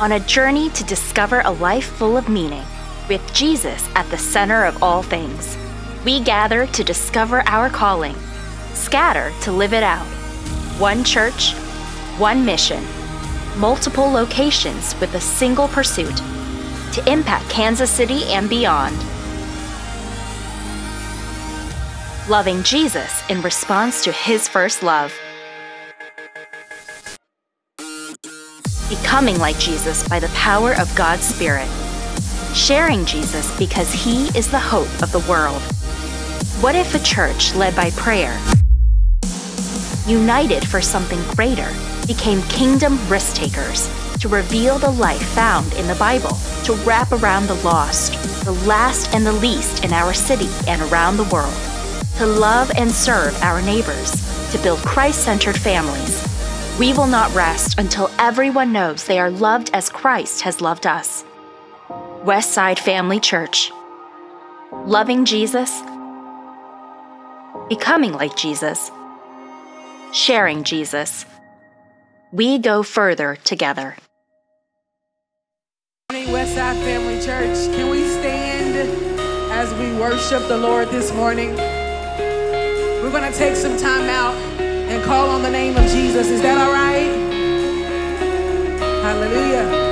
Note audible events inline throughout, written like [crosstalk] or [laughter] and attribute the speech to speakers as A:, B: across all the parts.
A: on a journey to discover a life full of meaning, with Jesus at the center of all things. We gather to discover our calling, scatter to live it out. One church, one mission, multiple locations with a single pursuit to impact Kansas City and beyond. Loving Jesus in response to his first love. Becoming like Jesus by the power of God's Spirit. Sharing Jesus because he is the hope of the world. What if a church led by prayer, united for something greater, became kingdom risk takers to reveal the life found in the Bible, to wrap around the lost, the last and the least in our city and around the world, to love and serve our neighbors, to build Christ centered families. We will not rest until everyone knows they are loved as Christ has loved us. Westside Family Church. Loving Jesus, becoming like Jesus, sharing Jesus. We go further together.
B: Morning, Westside Family Church. Can we stand as we worship the Lord this morning? We're going to take some time out call on the name of Jesus. Is that all right? Hallelujah.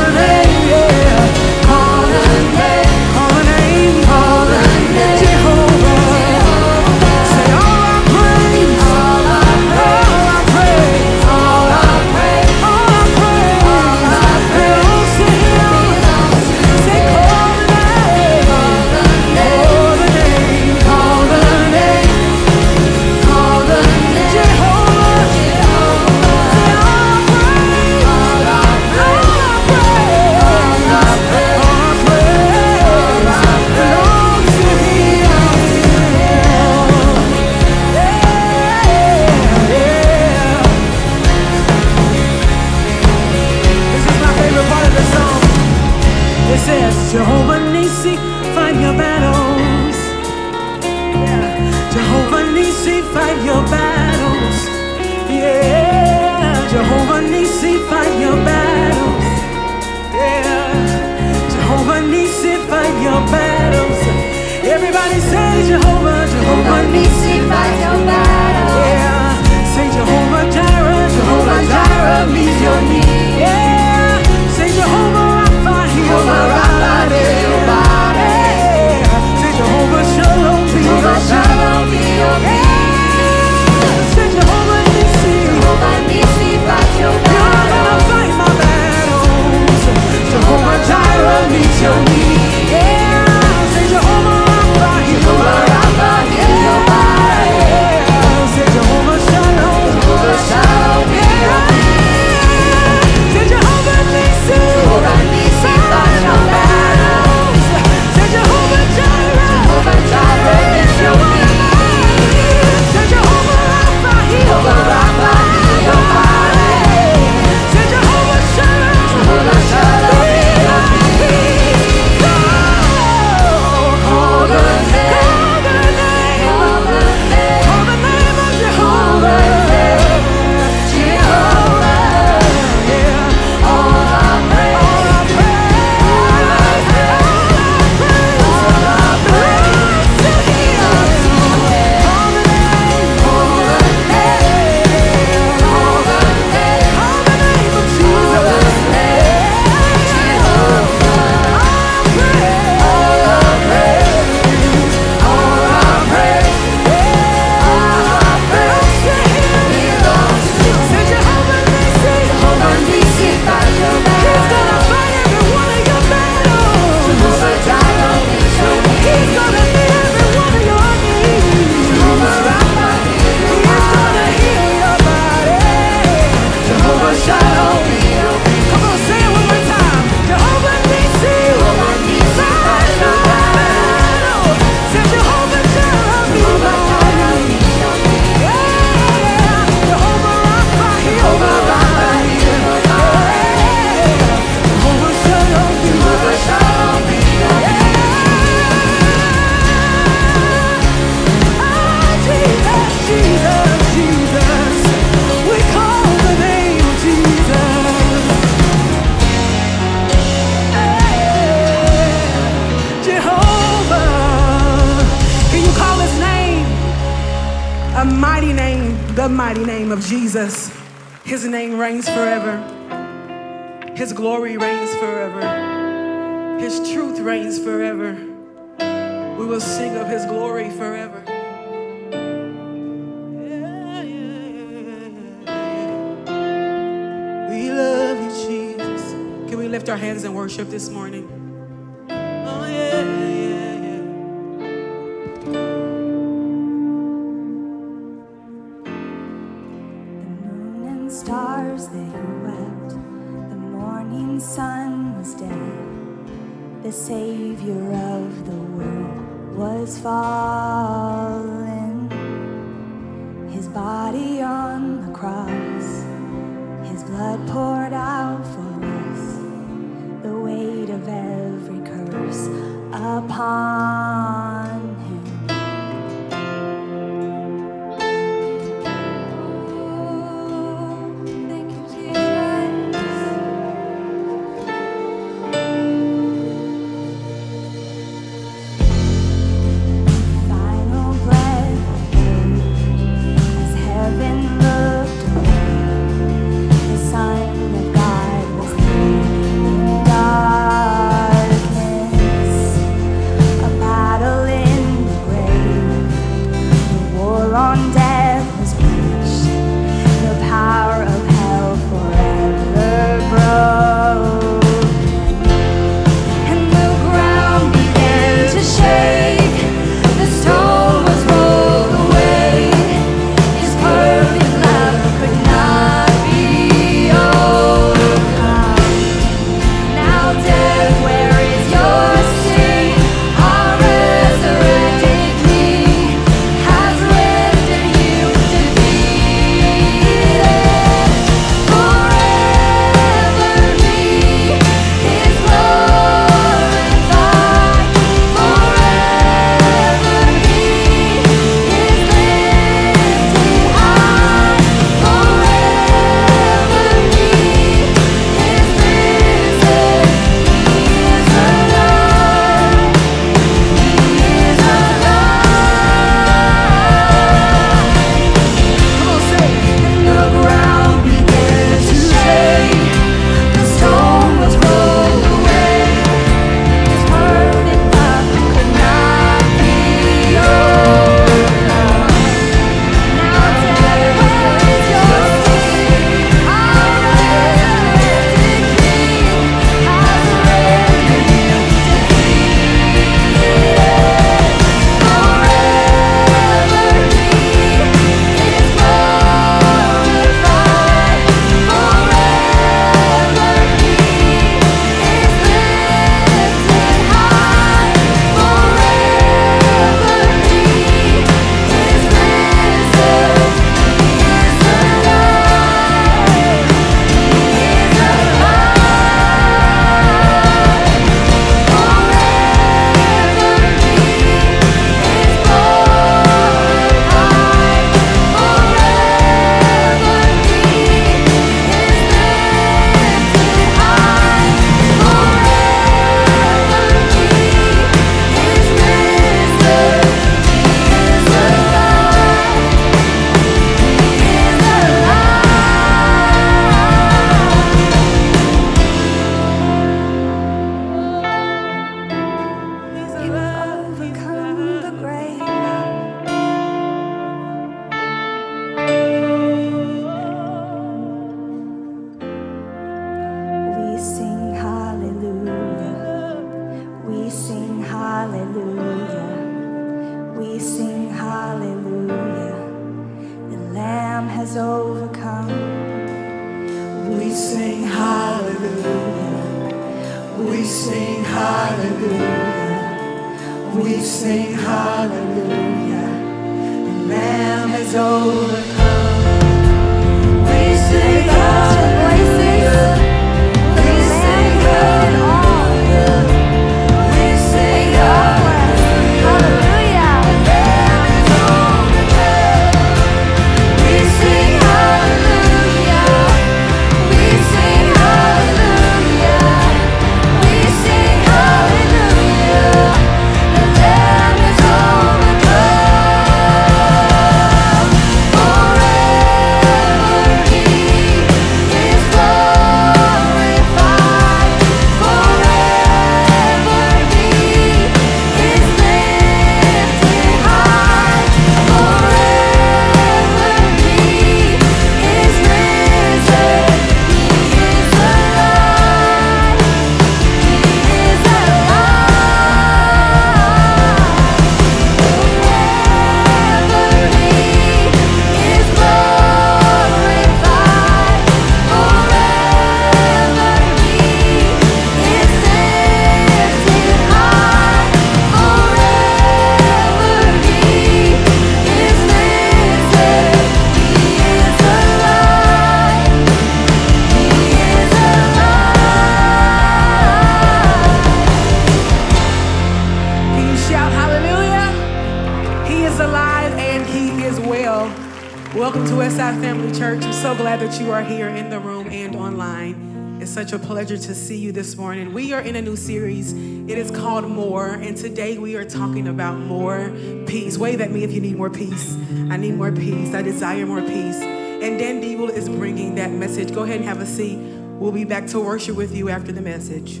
C: More peace. I need more peace. I desire more peace. And Dan Deeble is bringing that message. Go ahead and have a seat. We'll be back to worship with you after the message.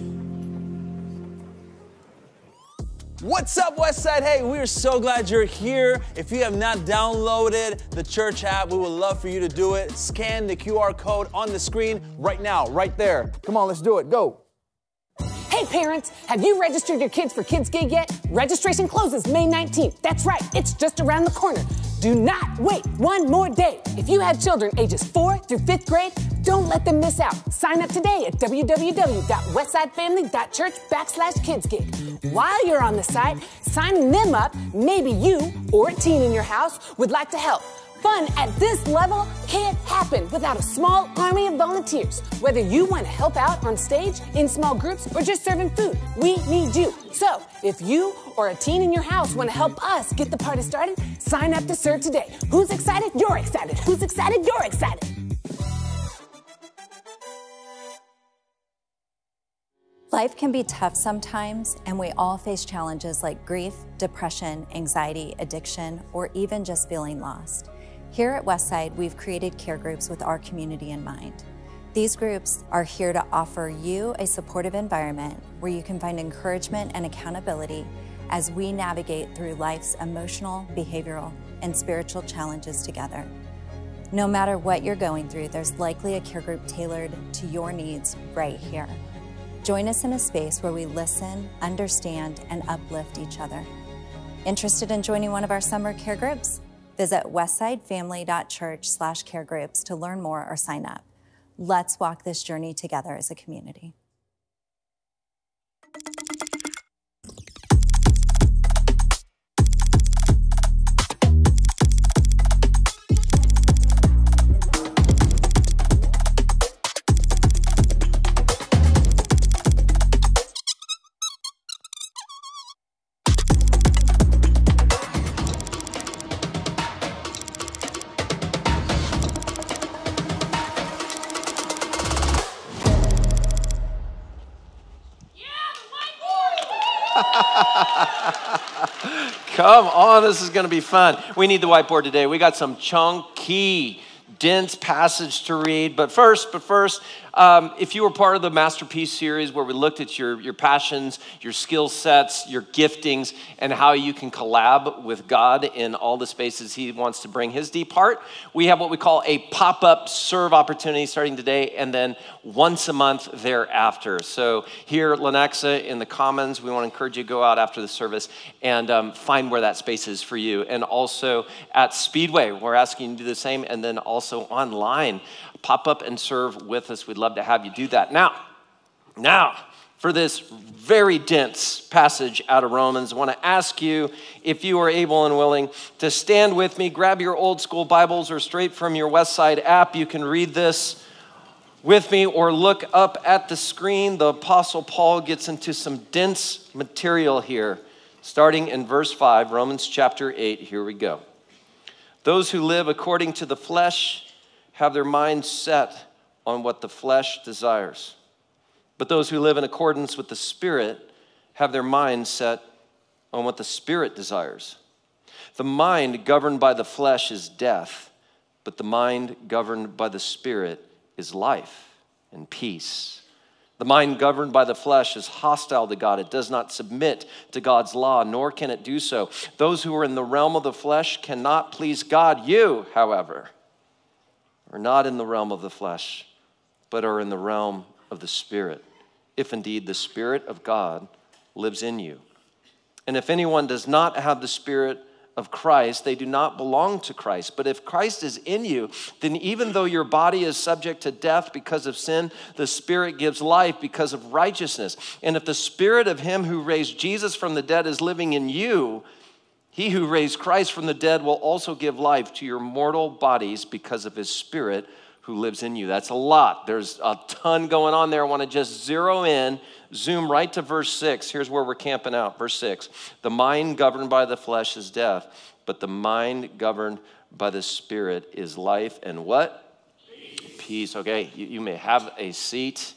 D: What's up, Westside? Hey, we are so glad you're here. If you have not downloaded the church app, we would love for you to do it. Scan the QR code on the screen right now, right there. Come on, let's do it. Go.
E: Hey parents, have you registered your kids for Kids Gig yet? Registration closes May 19th. That's right, it's just around the corner. Do not wait one more day. If you have children ages 4 through 5th grade, don't let them miss out. Sign up today at www.westsidefamily.church backslash kidsgig. While you're on the site, signing them up, maybe you or a teen in your house would like to help. Fun at this level can't happen without a small army of volunteers. Whether you want to help out on stage, in small groups, or just serving food, we need you. So, if you or a teen in your house want to help us get the party started, sign up to serve today. Who's excited? You're excited. Who's excited? You're excited.
F: Life can be tough sometimes, and we all face challenges like grief, depression, anxiety, addiction, or even just feeling lost. Here at Westside, we've created care groups with our community in mind. These groups are here to offer you a supportive environment where you can find encouragement and accountability as we navigate through life's emotional, behavioral, and spiritual challenges together. No matter what you're going through, there's likely a care group tailored to your needs right here. Join us in a space where we listen, understand, and uplift each other. Interested in joining one of our summer care groups? Visit westsidefamily.church slash care groups to learn more or sign up. Let's walk this journey together as a community.
G: Come on, this is going to be fun. We need the whiteboard today. We got some chunky, dense passage to read. But first, but first, um, if you were part of the Masterpiece series where we looked at your, your passions, your skill sets, your giftings, and how you can collab with God in all the spaces He wants to bring His deep heart, we have what we call a pop up serve opportunity starting today and then once a month thereafter. So here at Lenexa in the Commons, we want to encourage you to go out after the service and um, find where that space is for you. And also at Speedway, we're asking you to do the same, and then also online pop up and serve with us. We'd love to have you do that. Now, now, for this very dense passage out of Romans, I want to ask you if you are able and willing to stand with me, grab your old school Bibles or straight from your Westside app. You can read this with me or look up at the screen. The Apostle Paul gets into some dense material here, starting in verse 5, Romans chapter 8. Here we go. Those who live according to the flesh, have their minds set on what the flesh desires. But those who live in accordance with the Spirit have their minds set on what the Spirit desires. The mind governed by the flesh is death, but the mind governed by the Spirit is life and peace. The mind governed by the flesh is hostile to God. It does not submit to God's law, nor can it do so. Those who are in the realm of the flesh cannot please God. You, however, are not in the realm of the flesh, but are in the realm of the Spirit, if indeed the Spirit of God lives in you. And if anyone does not have the Spirit of Christ, they do not belong to Christ. But if Christ is in you, then even though your body is subject to death because of sin, the Spirit gives life because of righteousness. And if the Spirit of Him who raised Jesus from the dead is living in you, he who raised Christ from the dead will also give life to your mortal bodies because of his spirit who lives in you. That's a lot. There's a ton going on there. I want to just zero in, zoom right to verse 6. Here's where we're camping out. Verse 6 The mind governed by the flesh is death, but the mind governed by the Spirit is life and what? Peace. Okay, you, you may have a seat.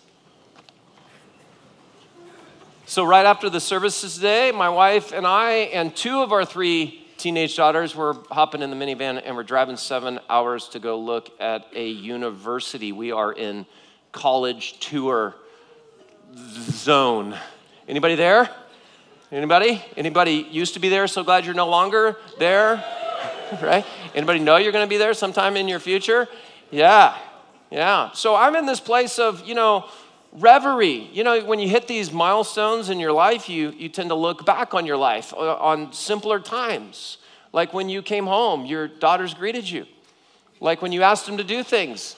G: So, right after the services today, my wife and I and two of our three teenage daughters were hopping in the minivan and we're driving seven hours to go look at a university. We are in college tour zone. Anybody there? Anybody? Anybody used to be there? So glad you're no longer there, [laughs] right? Anybody know you're going to be there sometime in your future? Yeah, yeah. So I'm in this place of, you know, reverie. You know, when you hit these milestones in your life, you, you tend to look back on your life, uh, on simpler times. Like when you came home, your daughters greeted you. Like when you asked them to do things,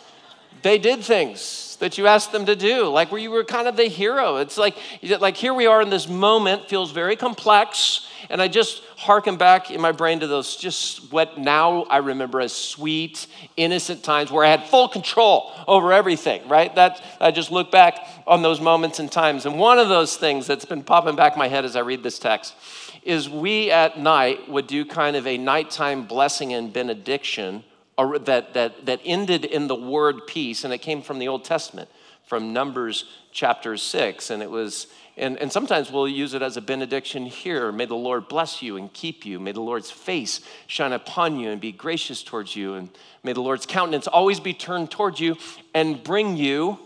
G: they did things that you asked them to do. Like where you were kind of the hero. It's like, like here we are in this moment, feels very complex. And I just harken back in my brain to those just what now I remember as sweet, innocent times where I had full control over everything, right? That I just look back on those moments and times. And one of those things that's been popping back in my head as I read this text is we at night would do kind of a nighttime blessing and benediction that, that, that ended in the word peace, and it came from the Old Testament, from Numbers chapter 6. And it was, and, and sometimes we'll use it as a benediction here. May the Lord bless you and keep you. May the Lord's face shine upon you and be gracious towards you. And may the Lord's countenance always be turned towards you and bring you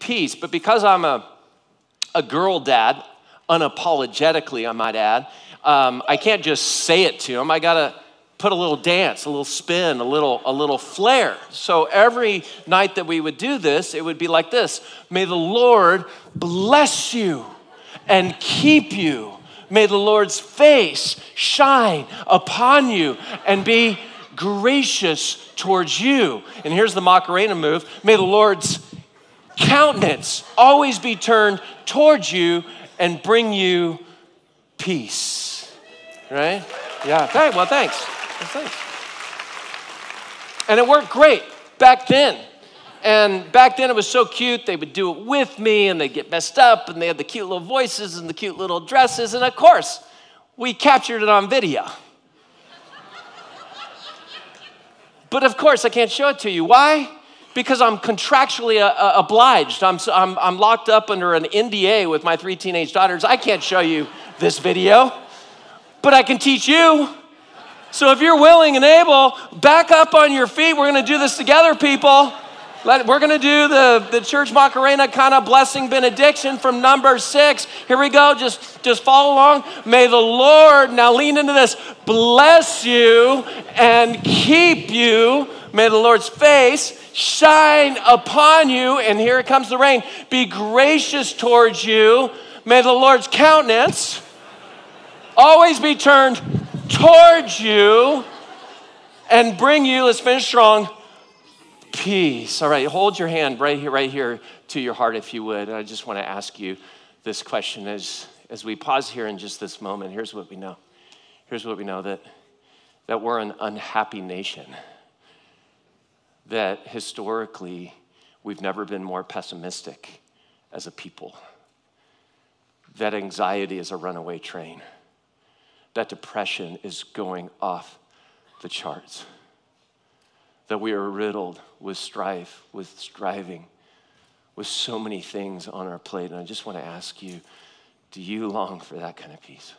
G: peace. But because I'm a, a girl dad, unapologetically, I might add, um, I can't just say it to him. I got to put a little dance, a little spin, a little, a little flair. So every night that we would do this, it would be like this May the Lord bless you and keep you. May the Lord's face shine upon you and be gracious towards you. And here's the Macarena move May the Lord's countenance always be turned towards you and bring you peace. Right? Yeah. Okay, well, thanks. And it worked great back then. And back then it was so cute. They would do it with me and they'd get messed up and they had the cute little voices and the cute little dresses. And of course, we captured it on video. But of course, I can't show it to you. Why? Because I'm contractually uh, uh, obliged. I'm, I'm, I'm locked up under an NDA with my three teenage daughters. I can't show you this video, but I can teach you. So if you're willing and able, back up on your feet. We're going to do this together, people. Let, we're going to do the, the church Macarena kind of blessing benediction from number six. Here we go. Just, just follow along. May the Lord, now lean into this, bless you and keep you. May the Lord's face shine upon you. And here it comes the rain. Be gracious towards you. May the Lord's countenance always be turned towards you and bring you, let's finish strong, peace. All right, hold your hand right here, right here to your heart, if you would. I just want to ask you this question as, as we pause here in just this moment. Here's what we know. Here's what we know that, that we're an unhappy nation, that historically we've never been more pessimistic as a people, that anxiety is a runaway train, that depression is going off the charts that we are riddled with strife, with striving, with so many things on our plate. And I just want to ask you do you long for that kind of peace?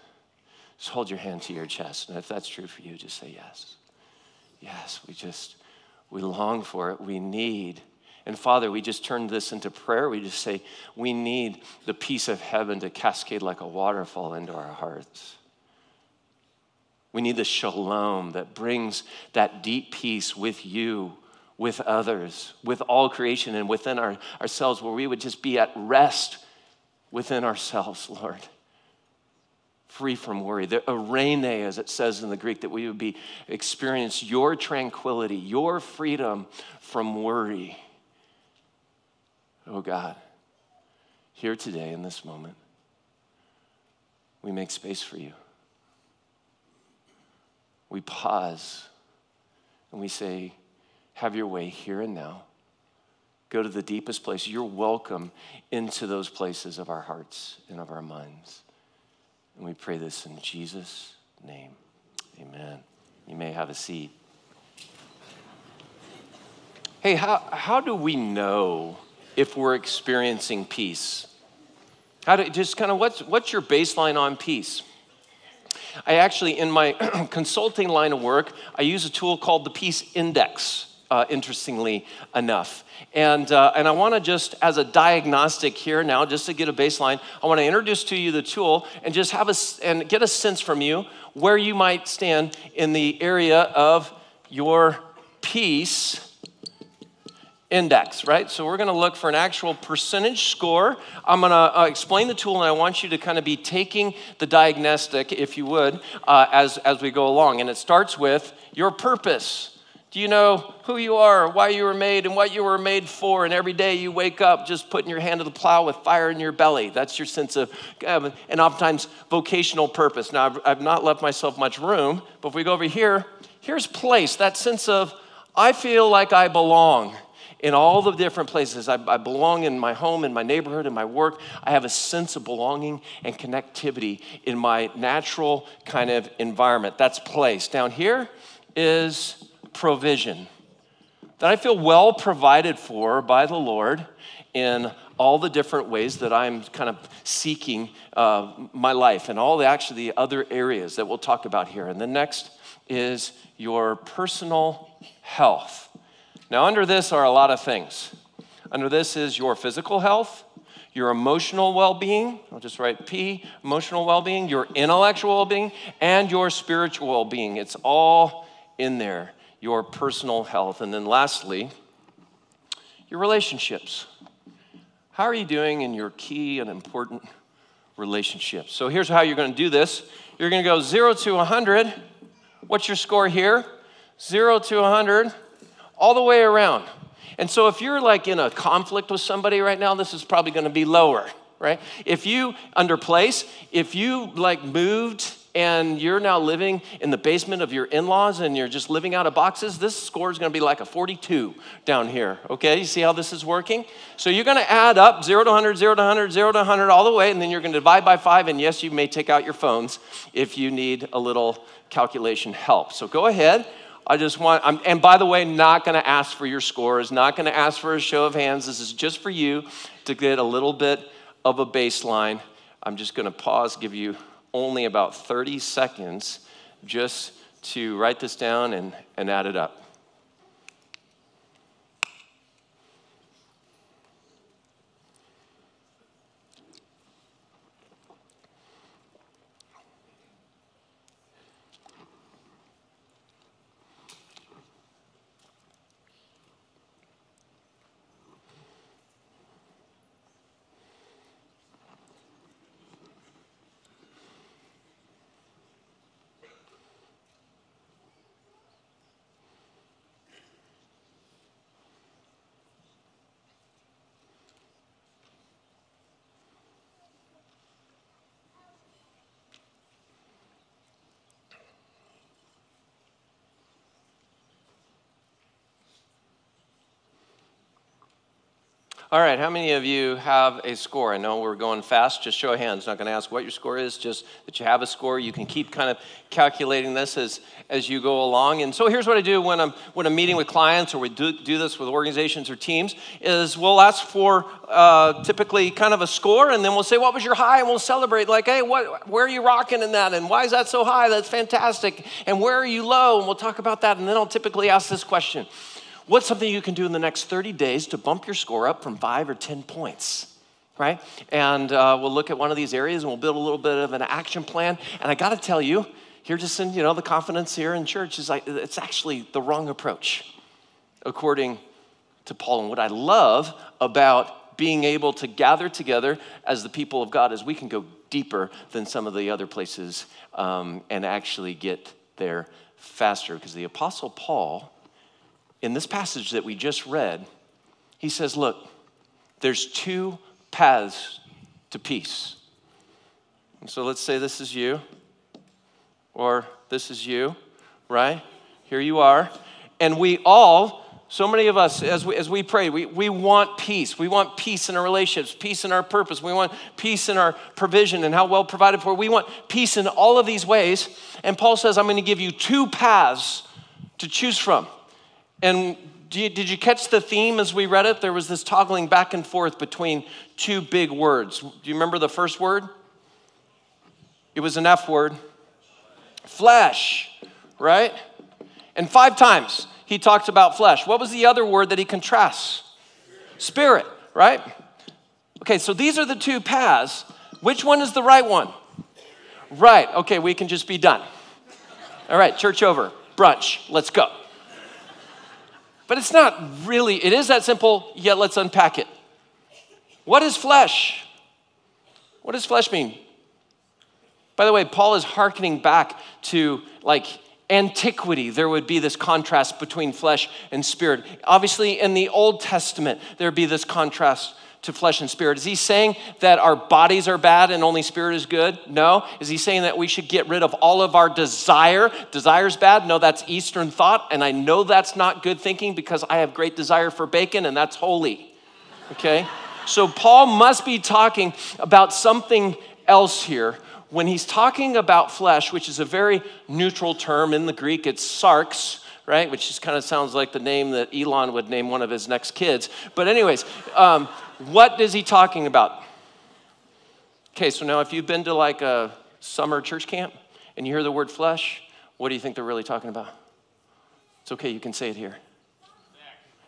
G: Just hold your hand to your chest. And if that's true for you, just say yes. Yes, we just, we long for it. We need. And Father, we just turn this into prayer. We just say, we need the peace of heaven to cascade like a waterfall into our hearts. We need the shalom that brings that deep peace with you, with others, with all creation, and within our, ourselves, where we would just be at rest within ourselves, Lord. Free from worry. The eirene, as it says in the Greek, that we would be experience your tranquility, your freedom from worry. Oh God, here today in this moment, we make space for you we pause and we say, Have your way here and now. Go to the deepest place. You're welcome into those places of our hearts and of our minds. And we pray this in Jesus' name. Amen. You may have a seat. Hey, how, how do we know if we're experiencing peace? How do, just kind of what's, what's your baseline on peace? I actually, in my [clears throat] consulting line of work, I use a tool called the Peace Index. Uh, interestingly enough. And, uh, and I want to just, as a diagnostic here now, just to get a baseline, I want to introduce to you the tool and just have a, and get a sense from you where you might stand in the area of your peace index, right? So we're going to look for an actual percentage score. I'm going to uh, explain the tool, and I want you to kind of be taking the diagnostic, if you would, uh, as, as we go along. And it starts with your purpose. Do you know who you are, why you were made, and what you were made for? And every day you wake up just putting your hand to the plow with fire in your belly. That's your sense of, um, and oftentimes vocational purpose. Now, I've, I've not left myself much room, but if we go over here, here's place, that sense of, I feel like I belong in all the different places. I, I, belong in my home, in my neighborhood, in my work. I have a sense of belonging and connectivity in my natural kind of environment. That's place. Down here is provision. That I feel well provided for by the Lord in all the different ways that I'm kind of seeking uh, my life and all the actually the other areas that we'll talk about here. And the next is your personal health. Now, under this are a lot of things. Under this is your physical health, your emotional well being, I'll just write P, emotional well being, your intellectual well being, and your spiritual well being. It's all in there, your personal health. And then lastly, your relationships. How are you doing in your key and important relationships? So here's how you're going to do this you're going to go 0 to 100. What's your score here? 0 to 100 all the way around. And so if you're like in a conflict with somebody right now, this is probably going to be lower, right? If you under place, if you like moved and you're now living in the basement of your in-laws and you're just living out of boxes, this score is going to be like a 42 down here. Okay? You see how this is working? So you're going to add up 0 to 100, 0 to 100, 0 to 100 all the way and then you're going to divide by 5 and yes, you may take out your phones if you need a little calculation help. So go ahead. I just want, I'm, and by the way, not going to ask for your scores, not going to ask for a show of hands. This is just for you to get a little bit of a baseline. I'm just going to pause, give you only about 30 seconds just to write this down and, and add it up. All right, how many of you have a score? I know we're going fast. Just show of hands. Not going to ask what your score is, just that you have a score. You can keep kind of calculating this as, as you go along. And so here's what I do when I'm, when I'm meeting with clients or we do, do this with organizations or teams is we'll ask for uh, typically kind of a score and then we'll say, what was your high? And we'll celebrate like, hey, what, where are you rocking in that? And why is that so high? That's fantastic. And where are you low? And we'll talk about that. And then I'll typically ask this question. What's something you can do in the next 30 days to bump your score up from five or 10 points? Right? And uh, we'll look at one of these areas and we'll build a little bit of an action plan. And I got to tell you, here just in, you know, the confidence here in church is like, it's actually the wrong approach, according to Paul. And what I love about being able to gather together as the people of God is we can go deeper than some of the other places um, and actually get there faster. Because the Apostle Paul, in this passage that we just read, he says, Look, there's two paths to peace. And so let's say this is you, or this is you, right? Here you are. And we all So many of us, as we, as we pray, we, we want peace. We want peace in our relationships, peace in our purpose. We want peace in our provision and how well provided for. We want peace in all of these ways. And Paul says, I'm going to give you two paths to choose from. And did you catch the theme as we read it? There was this toggling back and forth between two big words. Do you remember the first word? It was an F word flesh, right? And five times he talks about flesh. What was the other word that he contrasts? Spirit, right? Okay, so these are the two paths. Which one is the right one? Right, okay, we can just be done. All right, church over, brunch, let's go. But it's not really, it is that simple, yet let's unpack it. What is flesh? What does flesh mean? By the way, Paul is hearkening back to like antiquity. There would be this contrast between flesh and spirit. Obviously, in the Old Testament, there would be this contrast to flesh and spirit. Is he saying that our bodies are bad and only spirit is good? No. Is he saying that we should get rid of all of our desire? Desire's bad? No, that's Eastern thought, and I know that's not good thinking because I have great desire for bacon and that's holy. Okay? So Paul must be talking about something else here when he's talking about flesh, which is a very neutral term in the Greek, it's sarx, right? Which just kind of sounds like the name that Elon would name one of his next kids. But, anyways, um, what is he talking about? Okay, so now if you've been to like a summer church camp and you hear the word flesh, what do you think they're really talking about? It's okay, you can say it here.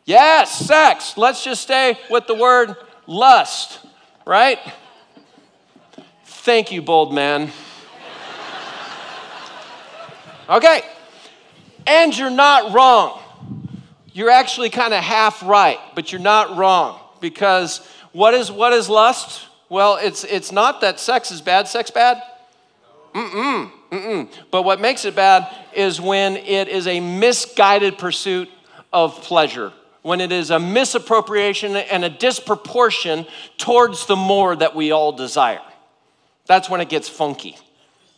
G: Yes, sex. Let's just stay with the word lust, right? Thank you, bold man. Okay. And you're not wrong. You're actually kind of half right, but you're not wrong because what is what is lust? Well, it's it's not that sex is bad. Sex bad? Mm-mm. Mm-mm. But what makes it bad is when it is a misguided pursuit of pleasure, when it is a misappropriation and a disproportion towards the more that we all desire. That's when it gets funky.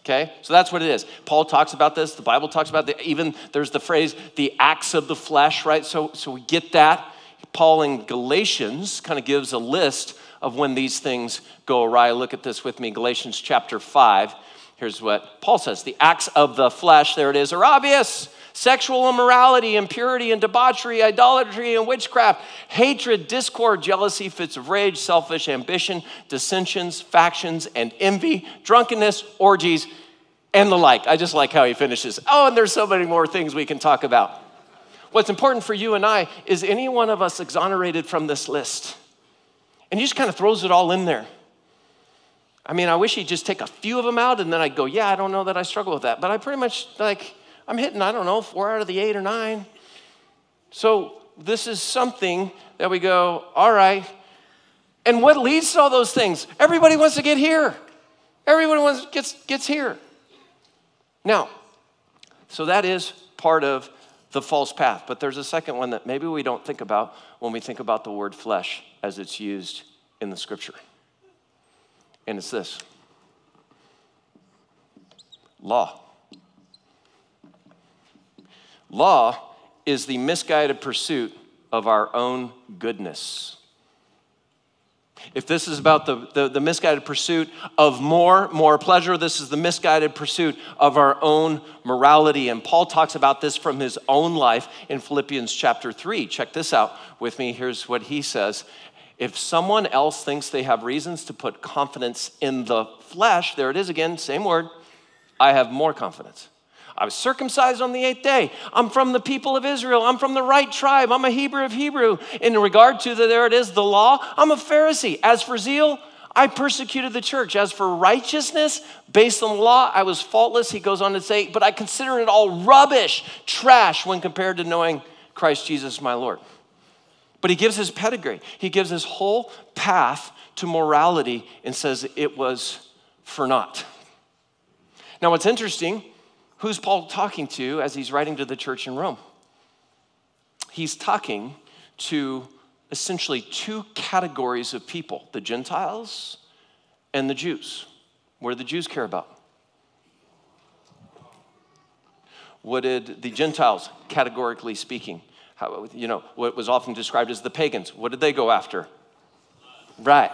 G: Okay? So that's what it is. Paul talks about this. The Bible talks about the, even there's the phrase the acts of the flesh, right? So so we get that. Paul in Galatians kind of gives a list of when these things go awry. Look at this with me. Galatians chapter 5. Here's what Paul says The acts of the flesh, there it is, are obvious sexual immorality, impurity, and debauchery, idolatry, and witchcraft, hatred, discord, jealousy, fits of rage, selfish ambition, dissensions, factions, and envy, drunkenness, orgies, and the like. I just like how he finishes. Oh, and there's so many more things we can talk about. What's important for you and I is any one of us exonerated from this list. And he just kind of throws it all in there. I mean, I wish he'd just take a few of them out and then I'd go, yeah, I don't know that I struggle with that. But I pretty much, like, I'm hitting, I don't know, four out of the eight or nine. So this is something that we go, all right. And what leads to all those things? Everybody wants to get here. Everyone wants, gets, gets here. Now, so that is part of the false path. But there's a second one that maybe we don't think about when we think about the word flesh as it's used in the scripture. And it's this law. Law is the misguided pursuit of our own goodness. If this is about the, the, the, misguided pursuit of more, more pleasure, this is the misguided pursuit of our own morality. And Paul talks about this from his own life in Philippians chapter 3. Check this out with me. Here's what he says If someone else thinks they have reasons to put confidence in the flesh, there it is again, same word, I have more confidence. I was circumcised on the eighth day. I'm from the people of Israel. I'm from the right tribe. I'm a Hebrew of Hebrew. In regard to the, there it is, the law, I'm a Pharisee. As for zeal, I persecuted the church. As for righteousness, based on the law, I was faultless. He goes on to say, but I consider it all rubbish, trash, when compared to knowing Christ Jesus my Lord. But he gives his pedigree, he gives his whole path to morality and says it was for naught. Now, what's interesting Who's Paul talking to as he's writing to the church in Rome? He's talking to essentially two categories of people the Gentiles and the Jews. What do the Jews care about? What did the Gentiles, categorically speaking, how, you know, what was often described as the pagans. What did they go after? Right.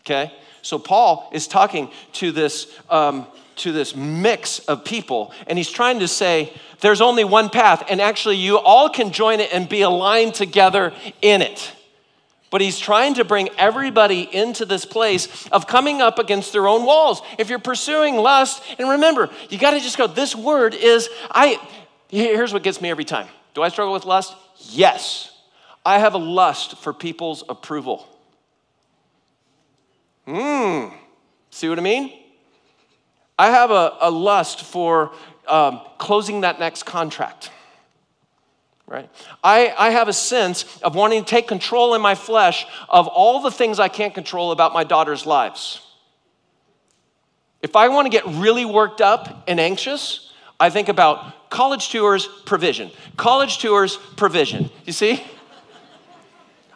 G: Okay. So Paul is talking to this um, to this mix of people, and he's trying to say there's only one path, and actually you all can join it and be aligned together in it. But he's trying to bring everybody into this place of coming up against their own walls. If you're pursuing lust, and remember, you got to just go, this word is, I, here's what gets me every time. Do I struggle with lust? Yes. I have a lust for people's approval. Hmm. See what I mean? I have a, a lust for um, closing that next contract. Right? I, I have a sense of wanting to take control in my flesh of all the things I can't control about my daughter's lives. If I want to get really worked up and anxious, I think about college tours, provision. College tours, provision. You see?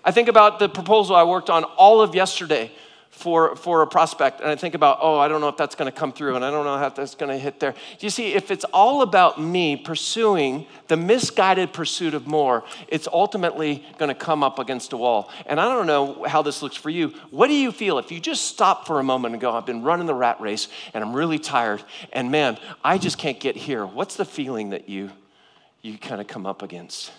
G: I think about the proposal I worked on all of yesterday for, for a prospect, and I think about, oh, I don't know if that's going to come through, and I don't know how that's going to hit there. You see, if it's all about me pursuing the misguided pursuit of more, it's ultimately going to come up against a wall. And I don't know how this looks for you. What do you feel if you just stop for a moment and go, I've been running the rat race, and I'm really tired, and man, I just can't get here? What's the feeling that you, you kind of come up against?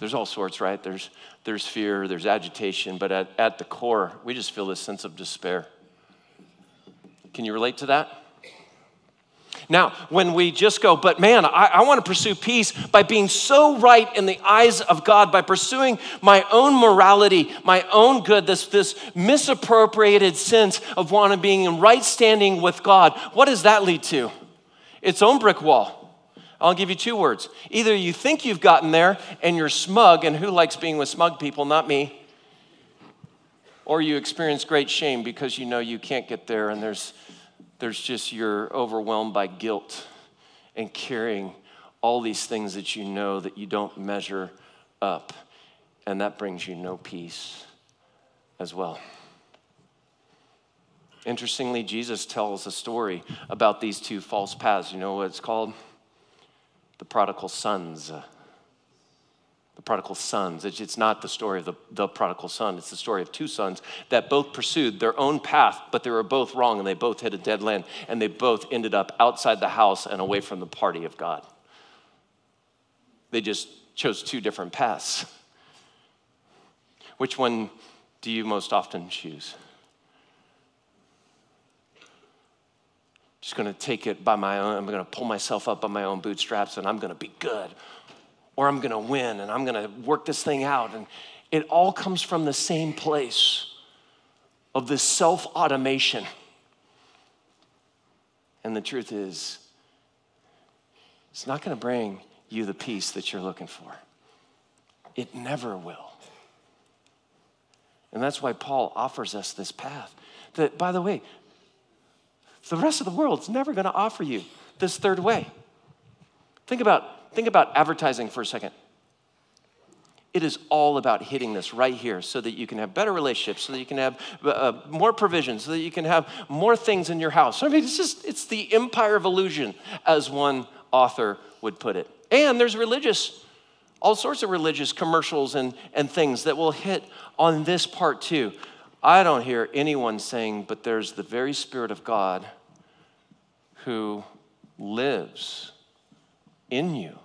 G: There's all sorts, right? There's, there's fear, there's agitation, but at, at the core, we just feel this sense of despair. Can you relate to that? Now, when we just go, but man, I, I want to pursue peace by being so right in the eyes of God, by pursuing my own morality, my own good, this, this misappropriated sense of wanting being in right standing with God, what does that lead to? Its own brick wall. I'll give you two words. Either you think you've gotten there and you're smug, and who likes being with smug people? Not me. Or you experience great shame because you know you can't get there, and there's, there's just you're overwhelmed by guilt and carrying all these things that you know that you don't measure up, and that brings you no peace as well. Interestingly, Jesus tells a story about these two false paths. You know what it's called? The prodigal sons. The prodigal sons. It's not the story of the, the prodigal son, it's the story of two sons that both pursued their own path, but they were both wrong and they both hit a dead land and they both ended up outside the house and away from the party of God. They just chose two different paths. Which one do you most often choose? Just going to take it by my own, I'm going to pull myself up by my own bootstraps and I'm going to be good. Or I'm going to win and I'm going to work this thing out. And it all comes from the same place of this self automation. And the truth is, it's not going to bring you the peace that you're looking for. It never will. And that's why Paul offers us this path. That, by the way, the rest of the world's never going to offer you this third way. Think about, think about advertising for a second. It is all about hitting this right here so that you can have better relationships, so that you can have uh, more provisions, so that you can have more things in your house. I mean, it's just, it's the empire of illusion, as one author would put it. And there's religious, all sorts of religious commercials and, and things that will hit on this part too. I don't hear anyone saying, but there's the very Spirit of God who lives in you.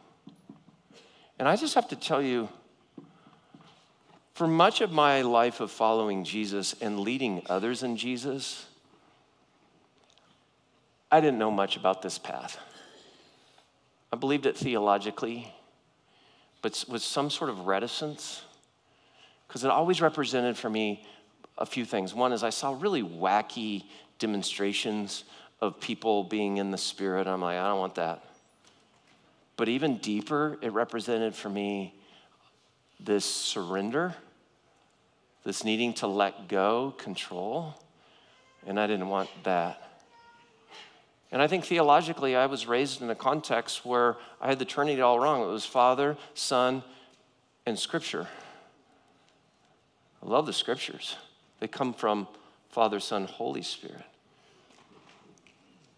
G: And I just have to tell you, for much of my life of following Jesus and leading others in Jesus, I didn't know much about this path. I believed it theologically, but with some sort of reticence, because it always represented for me a few things. One is I saw really wacky demonstrations of people being in the spirit. I'm like, I don't want that. But even deeper, it represented for me this surrender, this needing to let go, control. And I didn't want that. And I think theologically, I was raised in a context where I had the Trinity all wrong. It was Father, Son, and Scripture. I love the Scriptures. They come from Father, Son, Holy Spirit.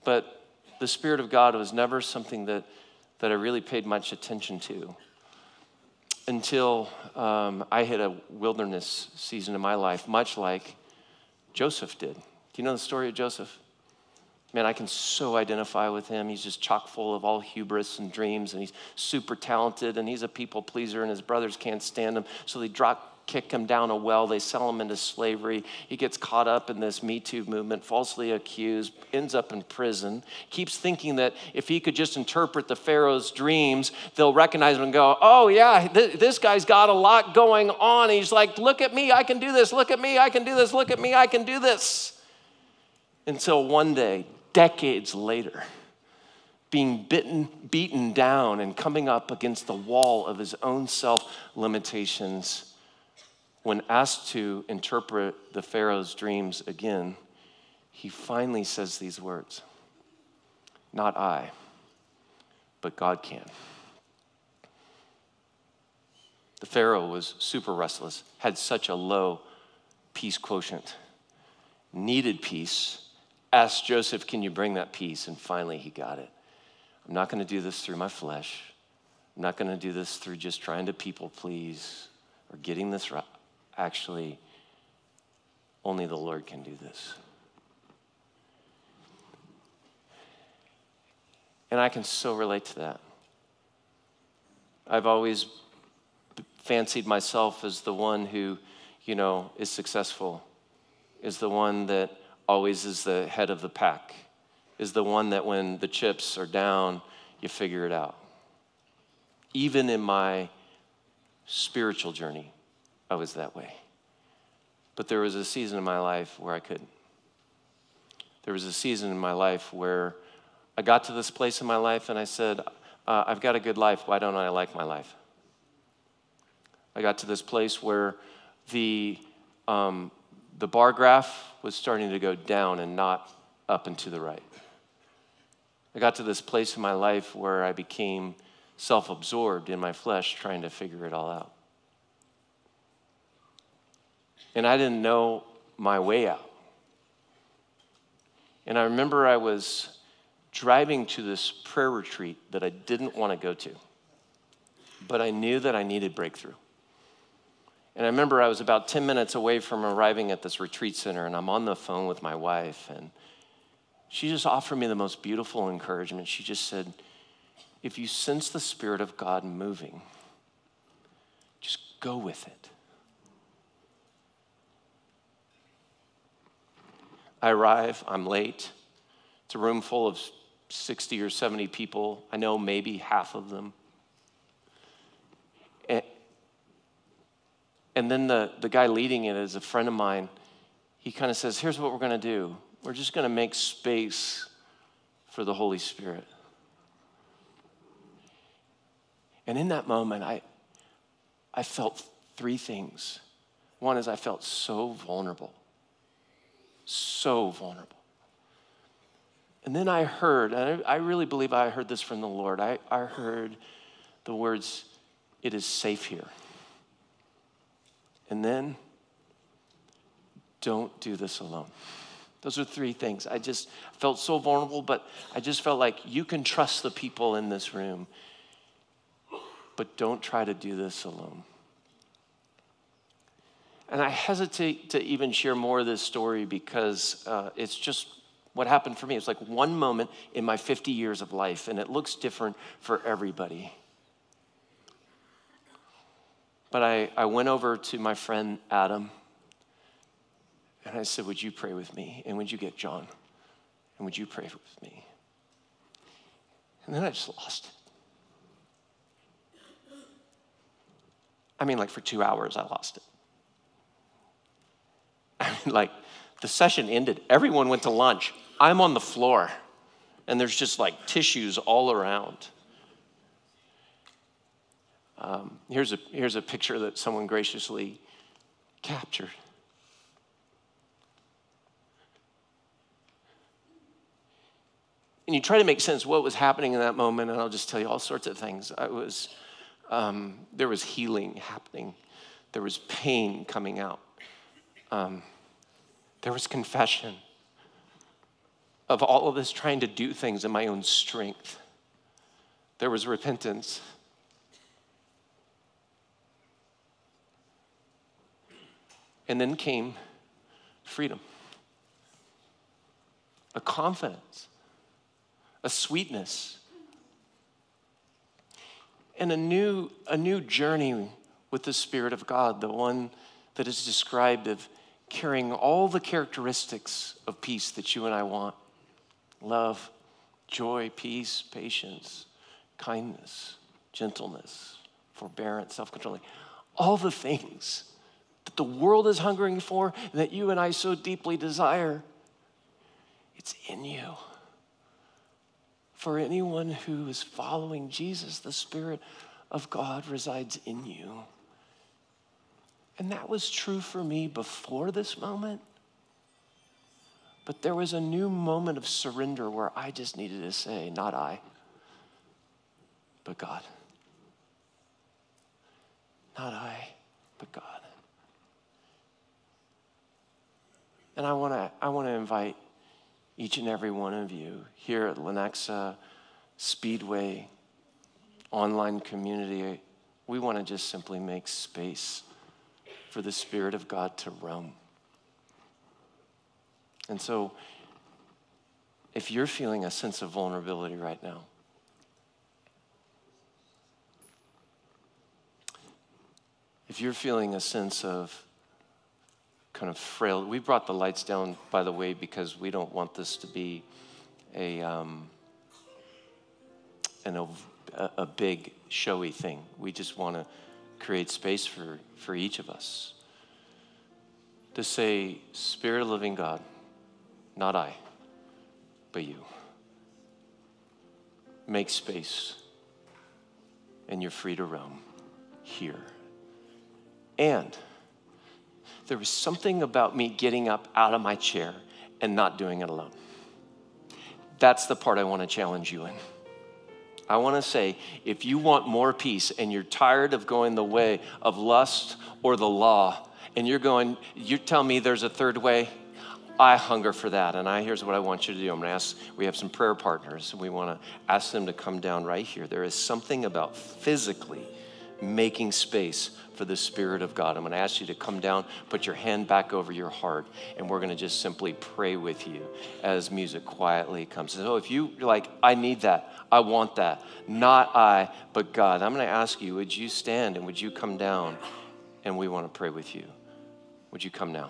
G: But the Spirit of God was never something that, that I really paid much attention to until um, I hit a wilderness season in my life, much like Joseph did. Do you know the story of Joseph? Man, I can so identify with him. He's just chock full of all hubris and dreams, and he's super talented, and he's a people pleaser, and his brothers can't stand him. So they drop kick him down a well. They sell him into slavery. He gets caught up in this Me Too movement, falsely accused, ends up in prison, keeps thinking that if he could just interpret the Pharaoh's dreams, they'll recognize him and go, Oh, yeah, th- this guy's got a lot going on. he's like, Look at me, I can do this. Look at me, I can do this. Look at me, I can do this. Until one day, decades later, being bitten, beaten down and coming up against the wall of his own self limitations, when asked to interpret the Pharaoh's dreams again, he finally says these words Not I, but God can. The Pharaoh was super restless, had such a low peace quotient, needed peace, asked Joseph, Can you bring that peace? And finally he got it. I'm not going to do this through my flesh. I'm not going to do this through just trying to people please or getting this right. Actually, only the Lord can do this. And I can so relate to that. I've always fancied myself as the one who, you know, is successful, is the one that always is the head of the pack, is the one that when the chips are down, you figure it out. Even in my spiritual journey, I was that way. But there was a season in my life where I couldn't. There was a season in my life where I got to this place in my life and I said, uh, I've got a good life. Why don't I like my life? I got to this place where the, um, the bar graph was starting to go down and not up and to the right. I got to this place in my life where I became self absorbed in my flesh, trying to figure it all out. And I didn't know my way out. And I remember I was driving to this prayer retreat that I didn't want to go to, but I knew that I needed breakthrough. And I remember I was about 10 minutes away from arriving at this retreat center, and I'm on the phone with my wife, and she just offered me the most beautiful encouragement. She just said, If you sense the Spirit of God moving, just go with it. I arrive, I'm late. It's a room full of 60 or 70 people. I know maybe half of them. And, and then the, the guy leading it is a friend of mine. He kind of says, Here's what we're going to do we're just going to make space for the Holy Spirit. And in that moment, I, I felt three things. One is I felt so vulnerable, so vulnerable. And then I heard, and I really believe I heard this from the Lord. I, I heard the words, It is safe here. And then, don't do this alone. Those are three things. I just felt so vulnerable, but I just felt like you can trust the people in this room, but don't try to do this alone. And I hesitate to even share more of this story because uh, it's just what happened for me. It's like one moment in my 50 years of life, and it looks different for everybody. But I, I went over to my friend Adam, and I said, Would you pray with me? And would you get John? And would you pray with me? And then I just lost it. I mean, like for two hours, I lost it. I mean, like, the session ended. Everyone went to lunch. I'm on the floor, and there's just like tissues all around. Um, here's, a, here's a picture that someone graciously captured. And you try to make sense what was happening in that moment, and I'll just tell you all sorts of things. I was, um, there was healing happening, there was pain coming out. Um, there was confession of all of this trying to do things in my own strength. There was repentance. And then came freedom, a confidence, a sweetness, and a new, a new journey with the Spirit of God, the one that is described of carrying all the characteristics of peace that you and I want love, joy, peace, patience, kindness, gentleness, forbearance, self control. All the things that the world is hungering for and that you and I so deeply desire. It's in you. For anyone who is following Jesus, the Spirit of God resides in you. And that was true for me before this moment. But there was a new moment of surrender where I just needed to say, not I, but God. Not I, but God. And I want to I want to invite each and every one of you here at Lenexa Speedway online community. We want to just simply make space for the Spirit of God to roam. And so, if you're feeling a sense of vulnerability right now, if you're feeling a sense of kind of frail, we brought the lights down, by the way, because we don't want this to be a, um, an, a, a big, showy thing. We just want to create space for, for each of us to say, Spirit of living God, not I, but you. Make space, and you're free to roam here. And there was something about me getting up out of my chair and not doing it alone. That's the part I want to challenge you in. I want to say if you want more peace and you're tired of going the way of lust or the law, and you're going, you tell me there's a third way. I hunger for that. And I, here's what I want you to do. I'm going to ask, we have some prayer partners, and we want to ask them to come down right here. There is something about physically making space for the Spirit of God. I'm going to ask you to come down, put your hand back over your heart, and we're going to just simply pray with you as music quietly comes. So if you, you're like, I need that, I want that, not I, but God, I'm going to ask you, would you stand and would you come down? And we want to pray with you. Would you come now?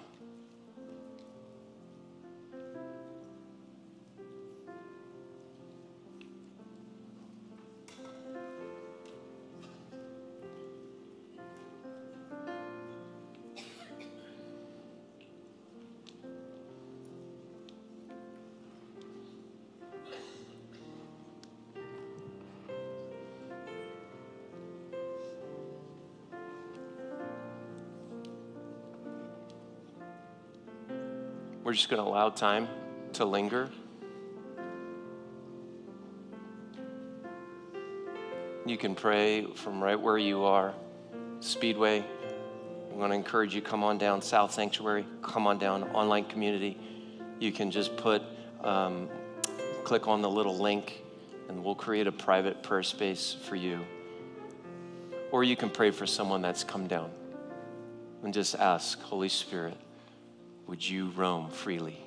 G: Just going to allow time to linger. You can pray from right where you are. Speedway, I'm going to encourage you come on down South Sanctuary, come on down online community. You can just put, um, click on the little link, and we'll create a private prayer space for you. Or you can pray for someone that's come down and just ask, Holy Spirit, would you roam freely?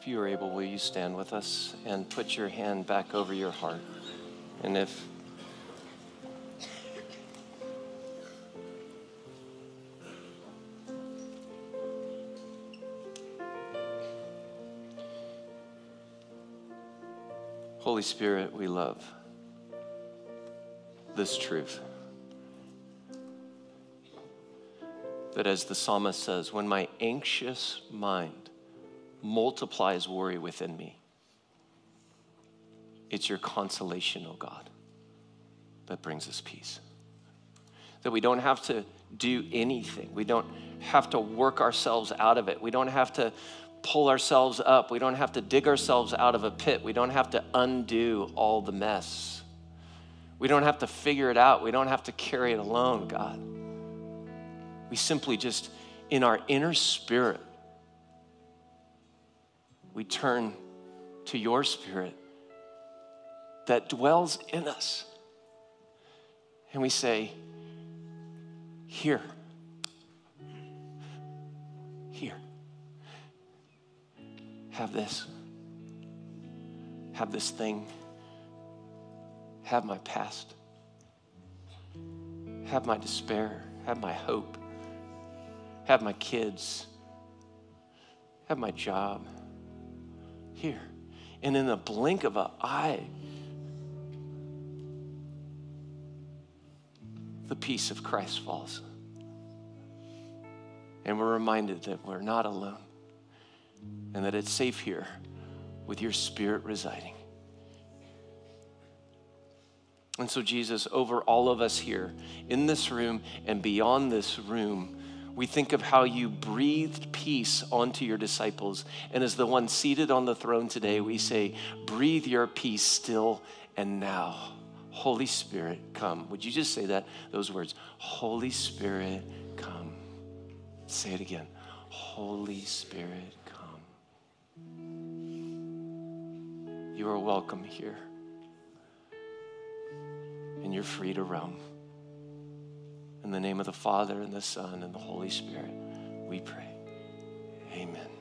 G: If you are able, will you stand with us and put your hand back over your heart? And if Holy Spirit, we love this truth. That as the psalmist says, when my anxious mind multiplies worry within me, it's your consolation, oh God, that brings us peace. That we don't have to do anything, we don't have to work ourselves out of it, we don't have to pull ourselves up, we don't have to dig ourselves out of a pit, we don't have to undo all the mess. We don't have to figure it out. We don't have to carry it alone, God. We simply just, in our inner spirit, we turn to your spirit that dwells in us. And we say, Here, here, have this, have this thing. Have my past, have my despair, have my hope, have my kids, have my job here. And in the blink of an eye, the peace of Christ falls. And we're reminded that we're not alone and that it's safe here with your spirit residing. And so, Jesus, over all of us here in this room and beyond this room, we think of how you breathed peace onto your disciples. And as the one seated on the throne today, we say, Breathe your peace still and now. Holy Spirit, come. Would you just say that, those words? Holy Spirit, come. Say it again. Holy Spirit, come. You are welcome here and you're free to roam. In the name of the Father, and the Son, and the Holy Spirit, we pray. Amen.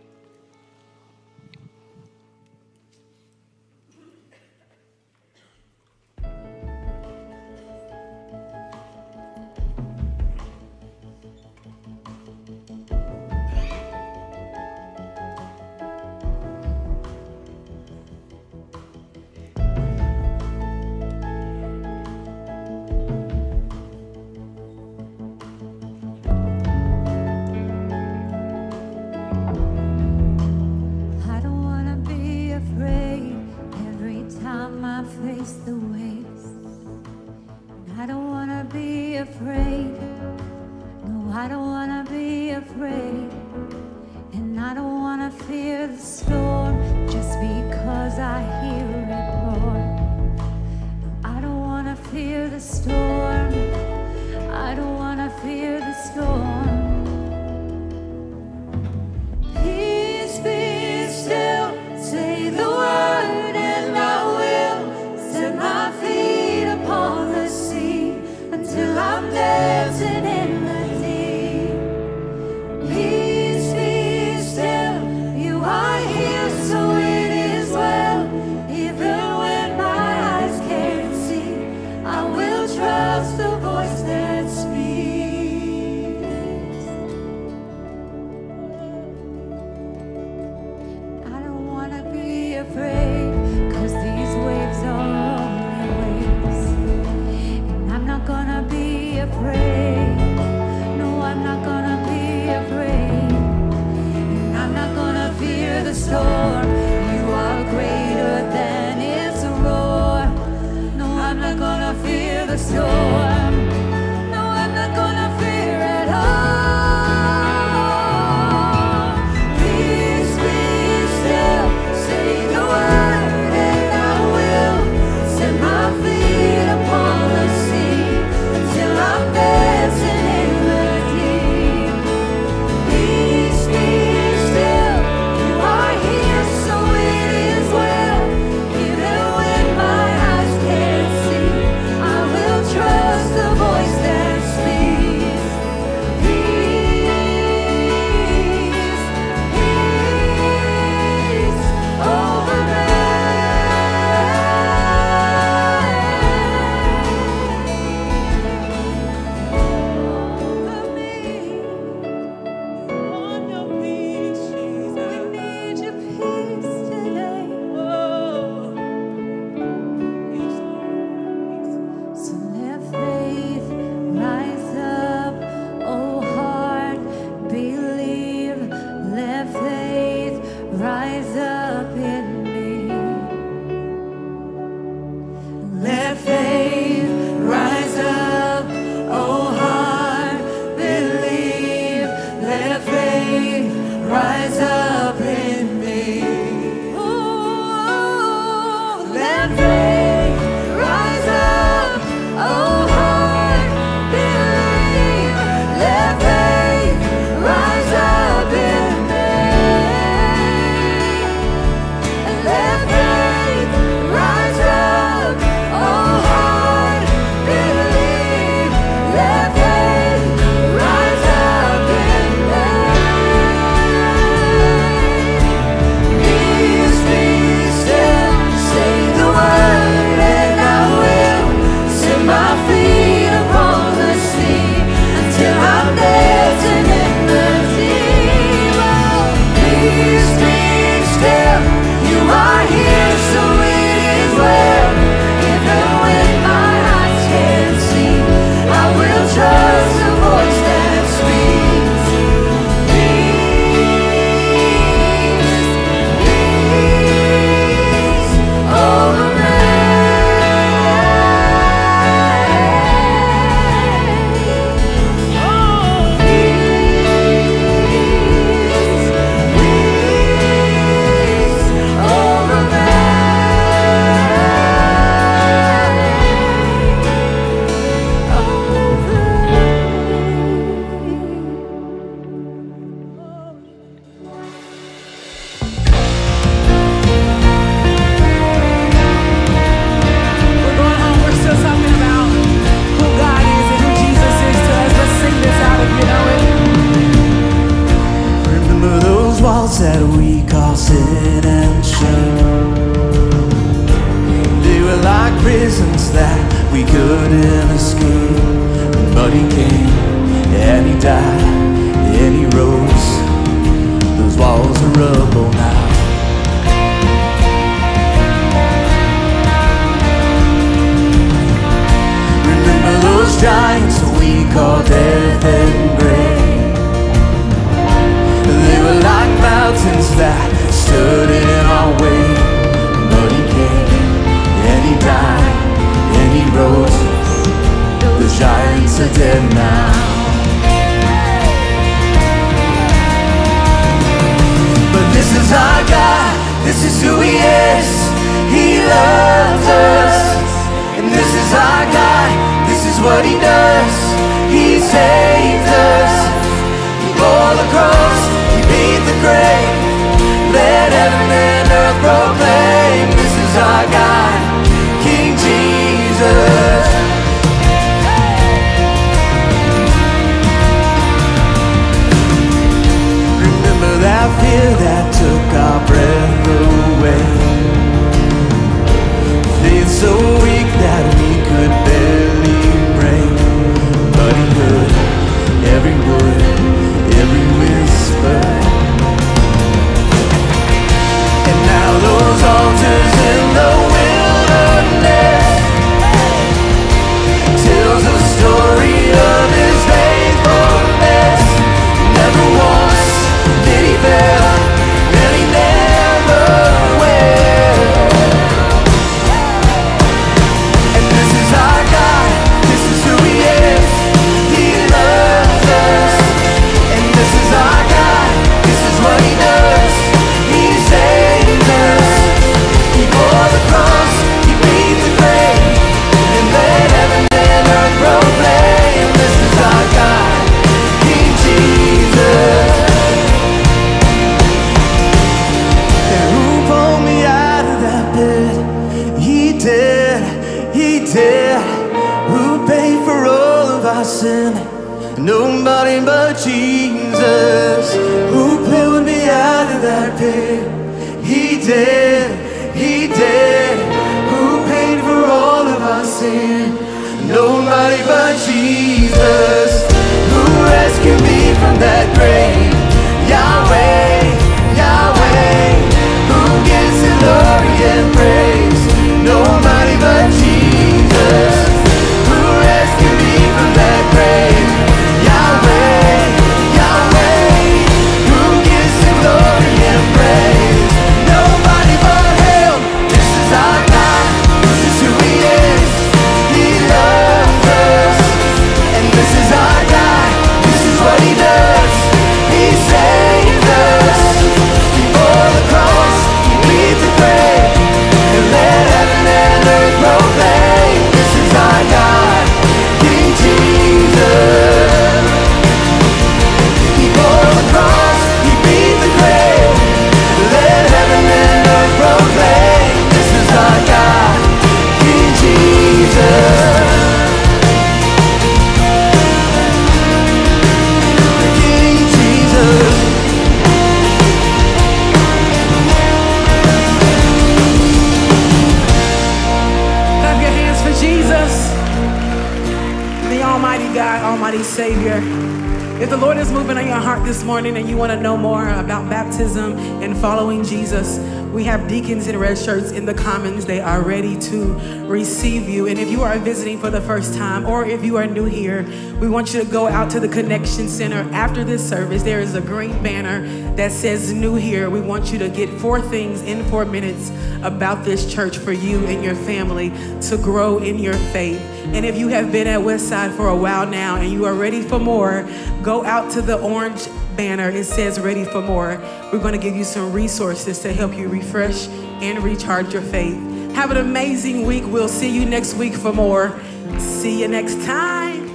H: For the
C: first time or if you are new here, we want you to go out to the Connection Center after this service. There is a green banner that says new here. We want you to get four things in four minutes about this church for you and your family to grow in your faith. And if you have been at Westside for a while now and you are ready for more, go out to the orange banner. It says ready for more. We're going to give you some resources to help you refresh and recharge your faith. Have an amazing week. We'll see you next week for more. See you next time.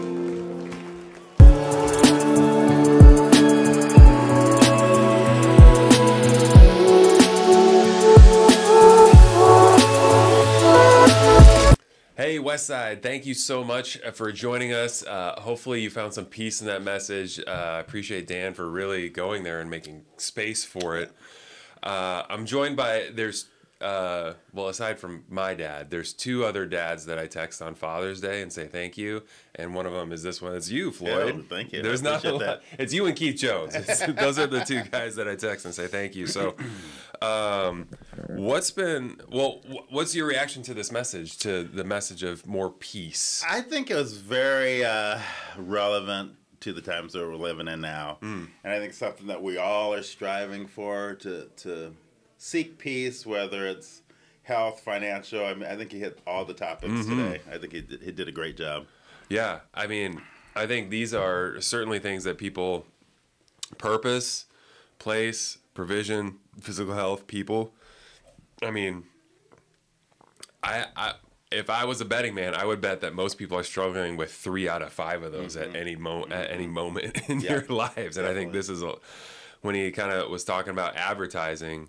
I: Hey, Westside, thank you so much uh, for joining us. Uh, hopefully, you found some peace in that message. Uh, I appreciate Dan for really going there and making space for it. Uh, I'm joined by, there's, uh, well, aside from my dad, there's two other dads that I text on Father's Day and say thank you. And one of them is this one. It's you, Floyd.
J: Yeah, thank you. I
I: There's not a lot.
J: that.
I: It's you and Keith Jones. [laughs] Those are the two guys that I text and say thank you. So, um, what's been well? What's your reaction to this message? To the message of more peace?
J: I think it was very uh, relevant to the times that we're living in now,
I: Mm.
J: and I think something that we all are striving for to to seek peace, whether it's health, financial. I mean, I think he hit all the topics
I: Mhm.
J: today. I think he did, he did a great job.
I: Yeah, I mean, I think these are certainly things that people purpose, place, provision, physical health, people. I mean, I, I if I was a betting man, I would bet that most people are struggling with three out of five of those at any mo at any moment in
J: Yeah,
I: your [laughs] lives, and I think this is a, when he kind of was talking about advertising.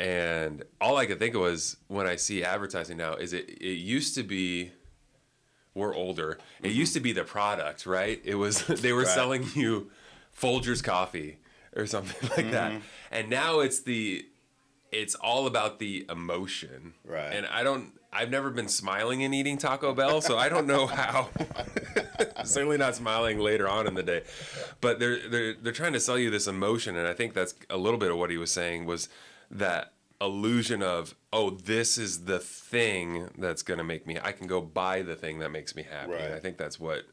I: And all I could think of was when I see advertising now is it it used to be we're older. It used to be the product, right? It was [laughs] they were
J: Right.
I: selling you Folgers coffee or something [laughs] like that.
J: Mhm.
I: And now it's the it's all about the emotion.
J: Right.
I: And I don't I've never been smiling and eating Taco Bell, so I don't know how [laughs] certainly not smiling later on in the day. But they're they're they're trying to sell you this emotion and I think that's a little bit of what he was saying was that illusion of oh this is the thing that's going to make me I can go buy the thing that makes me happy. And
J: Right.
I: I think that's what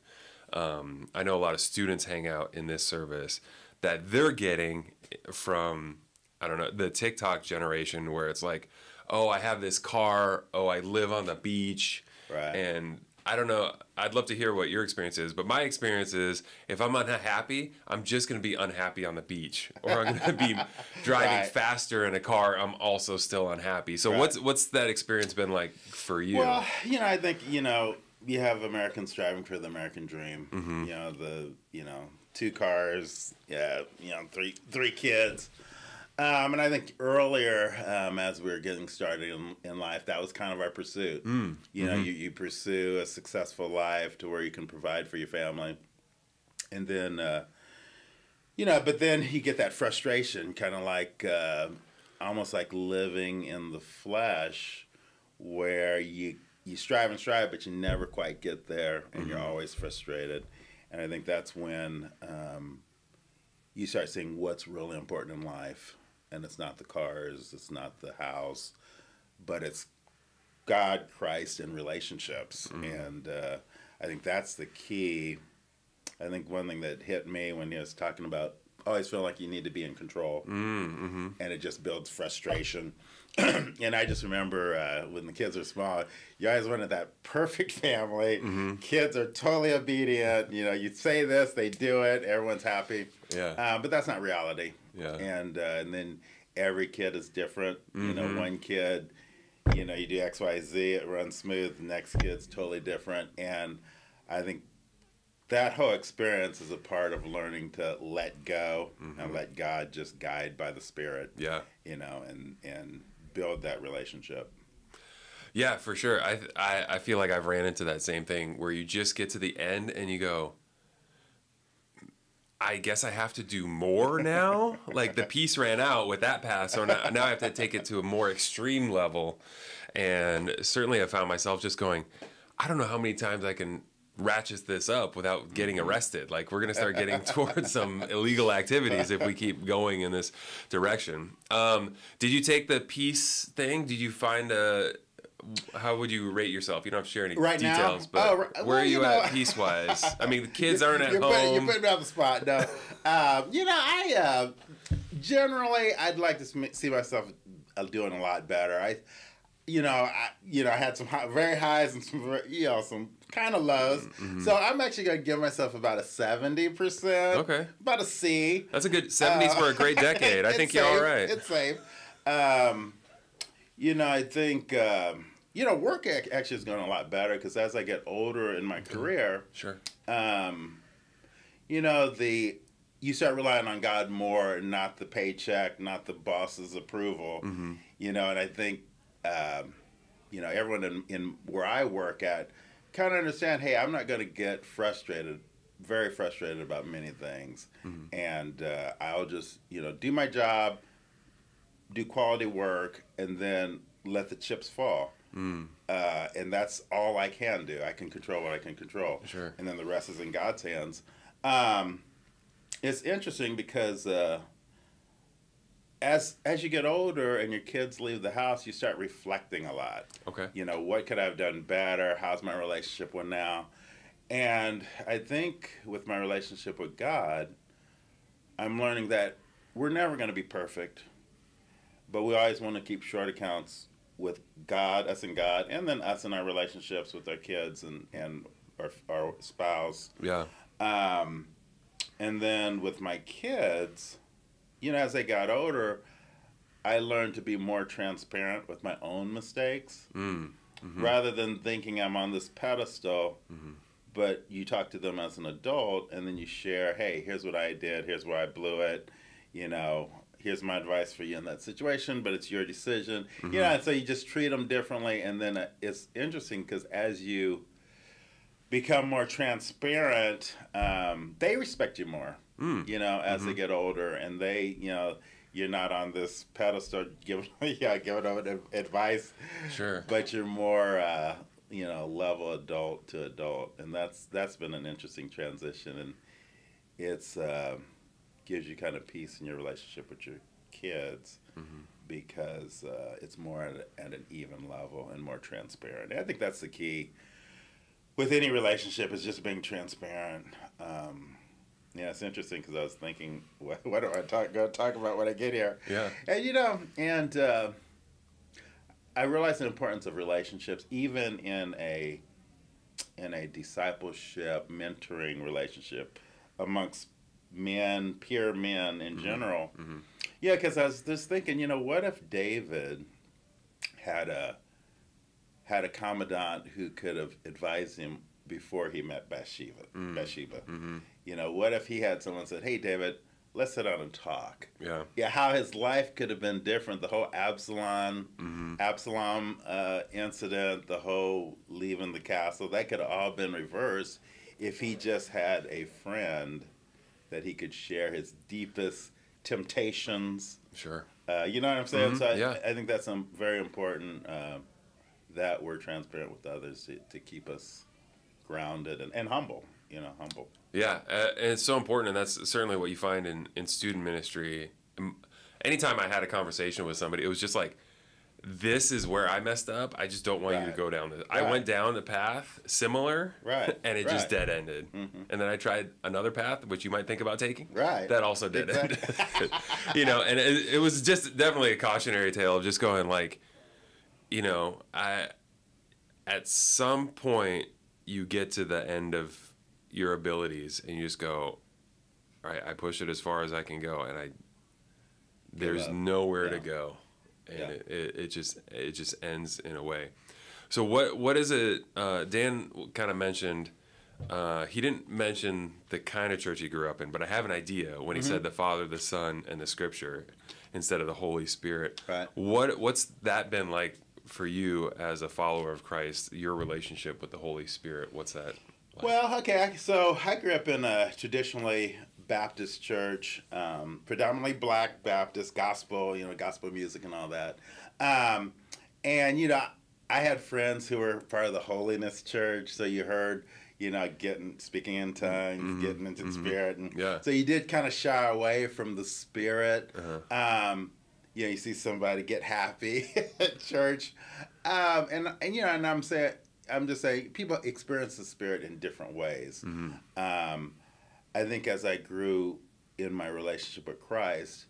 I: um, I know a lot of students hang out in this service that they're getting from I don't know the TikTok generation where it's like, oh, I have this car, oh, I live on the beach,
J: Right.
I: and I don't know. I'd love to hear what your experience is, but my experience is if I'm unhappy, I'm just going to be unhappy on the beach, or I'm going to be [laughs] driving
J: Right.
I: faster in a car. I'm also still unhappy. So
J: Right.
I: what's what's that experience been like for you?
J: Well, you know, I think you know you have Americans striving for the American dream.
I: Mhm.
J: You know the you know two cars, yeah, you know three three kids. Um, and I think earlier, um, as we were getting started in, in life, that was kind of our pursuit.
I: Mm,
J: You know,
I: mhm.
J: you, you pursue a successful life to where you can provide for your family. And then, uh, you know, but then you get that frustration, kind of like uh, almost like living in the flesh, where you you strive and strive, but you never quite get there, and you're
I: Mhm.
J: always frustrated. And I think that's when um, you start seeing what's really important in life, and it's not the cars, it's not the house, but it's God, Christ, and relationships. And uh, I think that's the key. I think one thing that hit me when he was talking about always feel like you need to be in control,
I: mm-hmm.
J: and it just builds frustration. [clears throat] and I just remember uh, when the kids were small, you always wanted that perfect family.
I: Mm-hmm.
J: Kids are totally obedient. You know, you say this, they do it. Everyone's happy.
I: Yeah.
J: Uh, but that's not reality.
I: Yeah.
J: And uh, and then every kid is different. You know,
I: Mhm.
J: one kid, you know, you do X, Y, Z, it runs smooth. The next kid's totally different. And I think that whole experience is a part of learning to let go and let God just guide by the Spirit.
I: Yeah.
J: You know, and and build that relationship.
I: Yeah, for sure. I, I I feel like I've ran into that same thing where you just get to the end and you go, I guess I have to do more now. like the piece ran out with that pass, so now, now I have to take it to a more extreme level. And certainly, I found myself just going, I don't know how many times I can ratchet this up without getting arrested. Like we're gonna start getting [laughs] towards some illegal activities if we keep going in this direction. Um, did you take the peace thing? Did you find a how would you rate yourself? You don't have to share any
J: Right now?
I: details, but
J: Oh, right-
I: where
J: well,
I: are you,
J: you know-
I: at peace wise? I mean, the [laughs] kids aren't at
J: you're
I: home.
J: Putting, you're putting me on the spot. No, [laughs] um, you know, I uh, generally I'd like to see myself uh, doing a lot better. I, you know, I you know I had some high, very highs and some very, you know some kind of lows.
I: Mm-hmm.
J: So I'm actually gonna give myself about a seventy percent.
I: Okay.
J: About a C.
I: That's a good. Seventies
J: Uh,
I: were a great [laughs] decade. I think you're
J: safe.
I: all right.
J: It's safe. Um, you know, I think um, you know work actually is going a lot better because as I get older in my career,
I: Sure.
J: um, you know the you start relying on God more, not the paycheck, not the boss's approval.
I: Mm-hmm.
J: You know, and I think um, you know everyone in, in where I work at kind of understand. Hey, I'm not going to get frustrated, very frustrated about many things,
I: Mm-hmm.
J: and uh, I'll just you know do my job, do quality work, and then let the chips fall.
I: Mm.
J: Uh, and that's all I can do. I can control what I can control.
I: Sure.
J: And then the rest is in God's hands. Um, it's interesting because uh, as as you get older and your kids leave the house, you start reflecting a lot.
I: Okay.
J: You know, what could I have done better? How's my relationship with now? And I think with my relationship with God, I'm learning that we're never going to be perfect, but we always want to keep short accounts with God, us and God, and then us and our relationships with our kids and, and our, our spouse.
I: Yeah.
J: Um, and then with my kids, you know, as they got older, I learned to be more transparent with my own mistakes
I: Mm.
J: rather than thinking I'm on this pedestal. But you talk to them as an adult and then you share, hey, here's what I did, here's where I blew it, you know, here's my advice for you in that situation, but it's your decision. You know, and so you just treat them differently. And then uh, it's interesting because as you become more transparent, um, they respect you more.
I: Mm.
J: You know, as they get older, and they, you know, you're not on this pedestal giving, [laughs] yeah, giving them advice,
I: Sure.
J: but you're more, uh, you know, level adult to adult, and that's that's been an interesting transition, and it's uh, gives you kind of peace in your relationship with your kids because uh, it's more at, at an even level and more transparent. And I think that's the key with any relationship is just being transparent. Um, yeah, it's interesting because I was thinking, [laughs] what, what do I talk go talk about when I get here?
I: Yeah.
J: And you know, and uh, I realize the importance of relationships, even in a in a discipleship, mentoring relationship amongst men, peer men in general. Yeah, because I was just thinking, you know, what if David had a had a commandant who could have advised him before he met Bathsheba? Mm. Bathsheba. Mm-hmm. You know, what if he had someone said, "Hey, David, let's sit down and talk."
I: Yeah.
J: Yeah, how his life could have been different. The whole Absalom, mm-hmm. Absalom uh, incident, the whole leaving the castle, that could have all been reversed if he just had a friend that he could share his deepest temptations.
I: Sure.
J: Uh, you know what I'm saying?
I: Mhm,
J: So I,
I: yeah.
J: I think that's um, very important uh, that we're transparent with others to, to keep us grounded and, and humble. You know, humble.
I: Yeah, uh, and it's so important, and that's certainly what you find in, in student ministry. Anytime I had a conversation with somebody, it was just like, "This is where I messed up. I just don't want you to go down this." I went down the path similar,
J: Right, [laughs]
I: and it just
J: right. Mm-hmm.
I: dead ended. And then I tried another path, which you might think about taking,
J: Right.
I: That also dead ended. [laughs] [laughs] you know, and it, it was just definitely a cautionary tale of just going like, you know, I at some point you get to the end of your abilities and you just go all right i push it as far as i can go and i there's nowhere to go and
J: Yeah.
I: it, it, it just it just ends in a way so what what is it uh, dan kind of mentioned uh, he didn't mention the kind of church he grew up in, but I have an idea when he
J: Mm-hmm.
I: said the Father, the Son, and the Scripture instead of the Holy Spirit.
J: Right.
I: What what's that been like for you as a follower of Christ? Your relationship with the Holy Spirit. What's that? Like?
J: Well, okay. So I grew up in a traditionally Baptist church, um, predominantly black Baptist gospel, you know, gospel music and all that. Um, and, you know, I had friends who were part of the Holiness Church. So you heard, you know, getting speaking in tongues, getting into the spirit, and
I: Mm-hmm. Yeah.
J: so you did kind of shy away from the spirit.
I: Uh-huh.
J: Um, you know, you see somebody get happy [laughs] at church, um, and and you know, and I'm saying, I'm just saying, people experience the spirit in different ways.
I: Mm-hmm.
J: Um, I think as I grew in my relationship with Christ,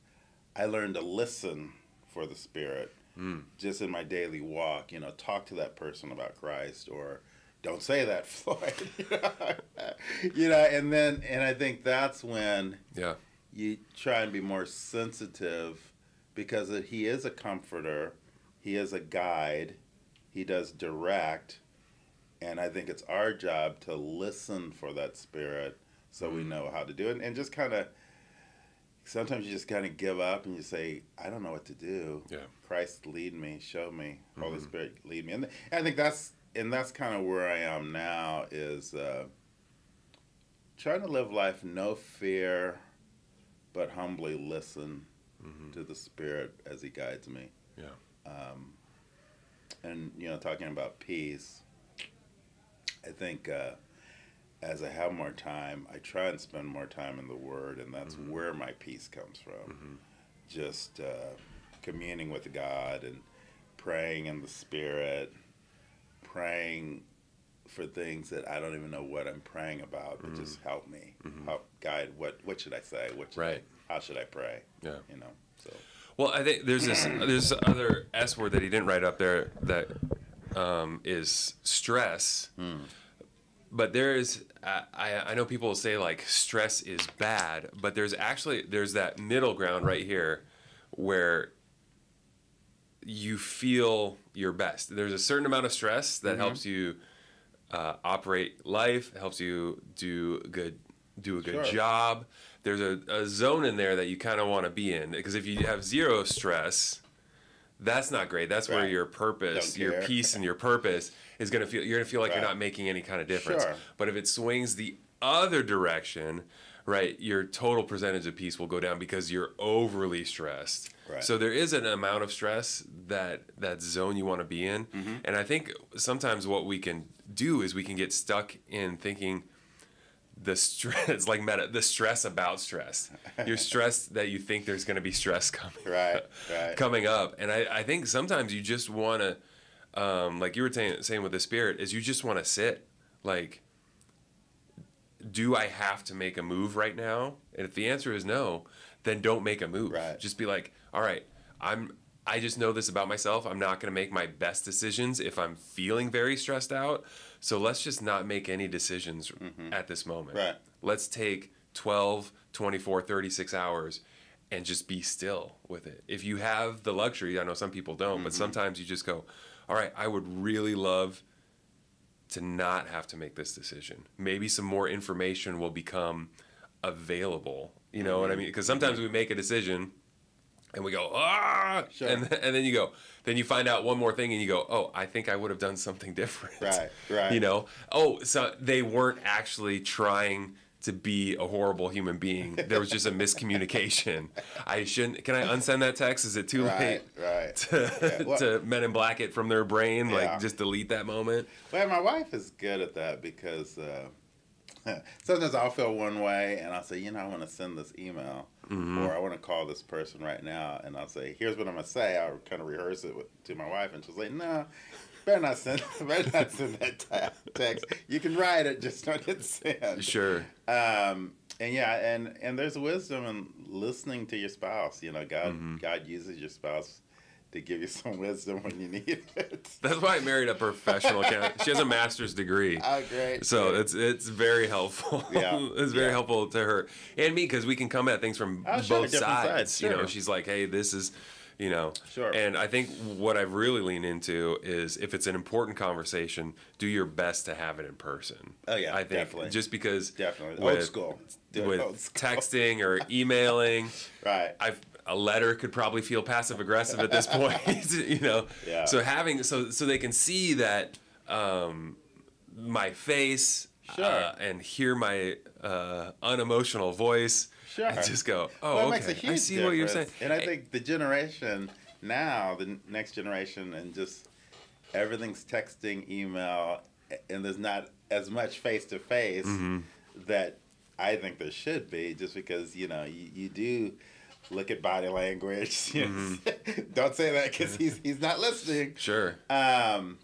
J: I learned to listen for the Spirit
I: Mm.
J: just in my daily walk. You know, talk to that person about Christ or don't say that, [laughs] Floyd. you, know? And then, and I think that's when
I: Yeah.
J: you try and be more sensitive because he is a comforter, he is a guide, he does direct, and I think it's our job to listen for that spirit so we know how to do it. And just kind of sometimes you just kind of give up and you say i don't know what to do.
I: Yeah.
J: christ lead me show me. Holy spirit lead me. And i think that's and that's kind of where i am now is uh, trying to live life no fear but humbly listen to the spirit as he guides me.
I: Yeah.
J: um, and you know talking about peace i think uh, as i have more time i try and spend more time in the word and that's mm-hmm. where my peace comes from. Mm-hmm. Just uh, communing with god and praying in the spirit praying for things that i don't even know what i'm praying about but just mm. help me mm-hmm. help guide what what should i say? What should
I: Right.
J: I, how should i pray?
I: Yeah.
J: you know so.
I: Well, I think there's this [clears throat] there's this other S word that he didn't write up there that um, is stress. Hmm. But there is I, I know people will say like stress is bad, but there's actually there's that middle ground right here where you feel your best. There's a certain amount of stress that helps you uh, operate life, helps you do good do a good
J: Sure.
I: job. There's a, a zone in there that you kind of want to be in because if you have zero stress, that's not great. That's where your purpose, your peace, and your purpose is gonna feel. You're gonna feel like you're not making any kind of difference.
J: Sure.
I: But if it swings the other direction, right, your total percentage of peace will go down because you're overly stressed.
J: Right.
I: So there is an amount of stress that that zone you want to be in,
J: Mm-hmm.
I: and I think sometimes what we can do is we can get stuck in thinking the stress it's [laughs] like meta the stress about stress. You're stressed that you think there's going to be stress [laughs] coming
J: Right, right.
I: coming up. And i, I think sometimes you just want to um, like you were saying, saying with the spirit is you just want to sit. Like do i have to make a move right now? And if the answer is no then don't make a move.
J: Right.
I: just be like all right i'm i just know this about myself. I'm not going to make my best decisions if i'm feeling very stressed out so let's just not make any decisions mm-hmm. at this moment.
J: Right.
I: let's take 12 24 36 hours and just be still with it. If you have the luxury i know some people don't but mm-hmm. sometimes you just go all right i would really love to not have to make this decision. Maybe some more information will become available. You know what i mm-hmm. mean? Because sometimes we make a decision and we go ah!
J: Sure.
I: and, and then you go then you find out one more thing and you go oh i think i would have done something [laughs] different.
J: Right, right.
I: you know? Oh so they weren't actually trying to be a horrible human being. There was just a miscommunication. [laughs] I shouldn't can i unsend that text? Is it too
J: Right,
I: late?
J: right. [laughs]
I: to,
J: Yeah, well-
I: to men in black it from their brain
J: Yeah.
I: like just delete that moment?
J: Well, my wife is good at that because uh, sometimes I'll feel one way and I'll say, you know, I want to send this email
I: Mm-hmm.
J: or I want to call this person right now. And I'll say, here's what I'm going to say. I'll kind of rehearse it with, to my wife and she's like, no, better not send, [laughs] better not send that [laughs] te- text. You can write it, just don't hit send.
I: sure
J: Um, and yeah, and, and there's wisdom in listening to your spouse. You know, God,
I: Mm-hmm.
J: God uses your spouse to give you some wisdom when you need it. [laughs]
I: that's why i married a professional accountant she has a master's degree [laughs]
J: Oh, great.
I: So it's it's very helpful. [laughs]
J: Yeah,
I: it's very
J: yeah.
I: helpful to her and me because we can come at things from
J: Oh,
I: both
J: different
I: sides.
J: sides,
I: You know, she's like, "Hey, this is," you know.
J: Sure.
I: And I think what I've really leaned into is if it's an important conversation, do your best to have it in person.
J: Oh, yeah,
I: I think
J: definitely.
I: just because
J: Definitely.
I: with,
J: Old school.
I: With
J: old school.
I: texting or emailing,
J: Right.
I: I've a letter could probably feel passive aggressive at this point, [laughs] you know.
J: Yeah.
I: So having so so they can see that um, my face
J: Sure.
I: uh, and hear my uh, unemotional voice.
J: Sure.
I: And just go, oh,
J: well,
I: okay.
J: makes a huge
I: I see what you're saying.
J: And I think the generation now, the next generation, and just everything's texting, email, and there's not as much face to face that I think there should be, just because you know you, you do look at body language. [laughs] you [laughs] know. Don't say that because he's [laughs] he's not listening.
I: Mm-hmm. Sure.
J: Um,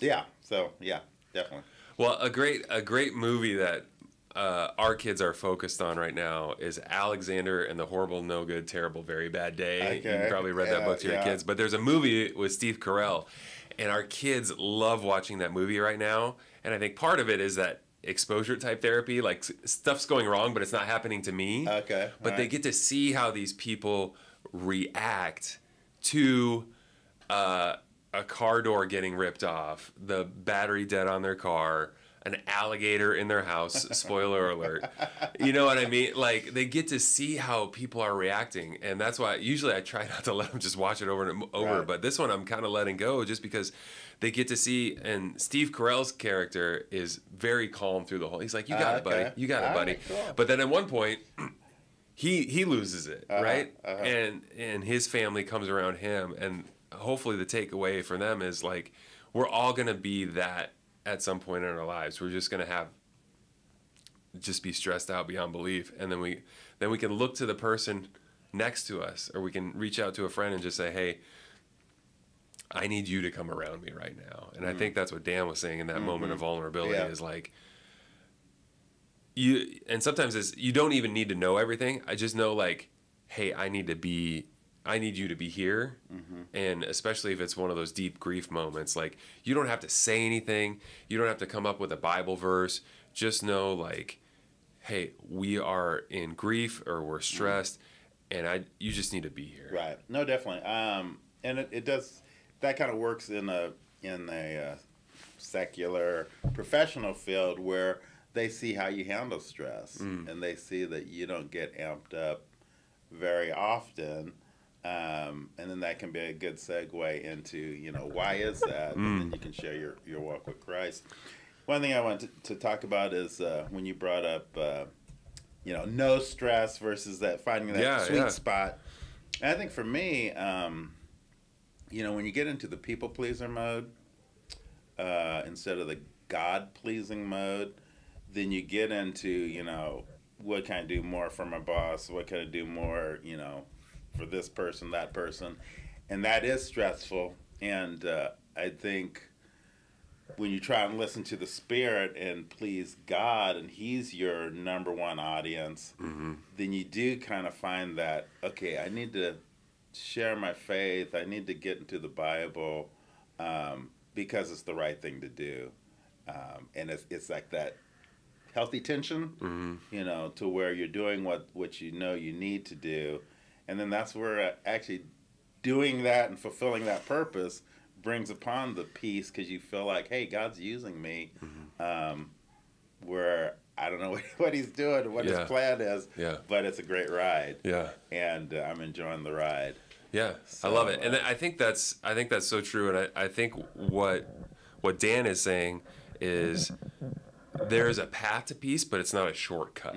J: yeah. So yeah, definitely.
I: Well, a great a great movie that uh, our kids are focused on right now is Alexander and the Horrible, No Good, Terrible, Very Bad Day.
J: Okay.
I: You probably read that book to your
J: yeah.
I: kids, but there's a movie with Steve Carell, and our kids love watching that movie right now. And I think part of it is that exposure type therapy, like stuff's going wrong, but it's not happening to me.
J: Okay.
I: But they get to see how these people react to uh, a car door getting ripped off, the battery dead on their car, an alligator in their house. spoiler alert. You know what I mean? Like they get to see how people are reacting, and that's why usually I try not to let them just watch it over and over.
J: Right.
I: But this one I'm kind of letting go just because they get to see. And Steve Carell's character is very calm through the whole. He's like, "You got it, buddy.
J: Okay.
I: You got it, buddy."
J: right, cool.
I: But then at one point he he loses it
J: Uh-huh,
I: right
J: uh-huh.
I: and and his family comes around him and hopefully the takeaway for them is like we're all gonna be that at some point in our lives we're just gonna have just be stressed out beyond belief and then we then we can look to the person next to us or we can reach out to a friend and just say hey i need you to come around me right now and i think that's what dan was saying in that moment of vulnerability
J: Mm-hmm. Yeah.
I: is like you and sometimes it's you don't even need to know everything i just know like hey i need to be i need you to be here. And especially if it's one of those deep grief moments like you don't have to say anything. You don't have to come up with a bible verse. Just know like hey we are in grief or we're stressed and i you just need to be here.
J: Right. No, definitely. Um, and it, it does that kind of works in a in a uh, secular professional field where they see how you handle stress. And they see that you don't get amped up very often. Um, and then that can be a good segue into you know why is that, and then you can share your, your walk with Christ. One thing I want to, to talk about is uh, when you brought up uh, you know no stress versus that finding that
I: Yeah,
J: sweet
I: yeah.
J: spot. And I think for me, um, you know, when you get into the people pleaser mode uh, instead of the God pleasing mode, then you get into, you know, what can I do more for my boss? What can I do more, you know, for this person, that person? And that is stressful. And uh, I think when you try and listen to the Spirit and please God, and He's your number one audience, then you do kind of find that, okay, I need to share my faith. I need to get into the Bible um, because it's the right thing to do. Um, and it's, it's like that healthy tension, you know, to where you're doing what, what you know you need to do. And then that's where uh, actually doing that and fulfilling that purpose brings upon the peace because you feel like, hey, God's using me. Um, where I don't know what, [laughs] what he's doing, what
I: Yeah.
J: his plan is,
I: Yeah.
J: but it's a great ride.
I: yeah
J: And uh, I'm enjoying the ride.
I: Yeah, I love it, and I think that's I think that's so true, and I, I think what what Dan is saying is there is a path to peace, but it's not a shortcut.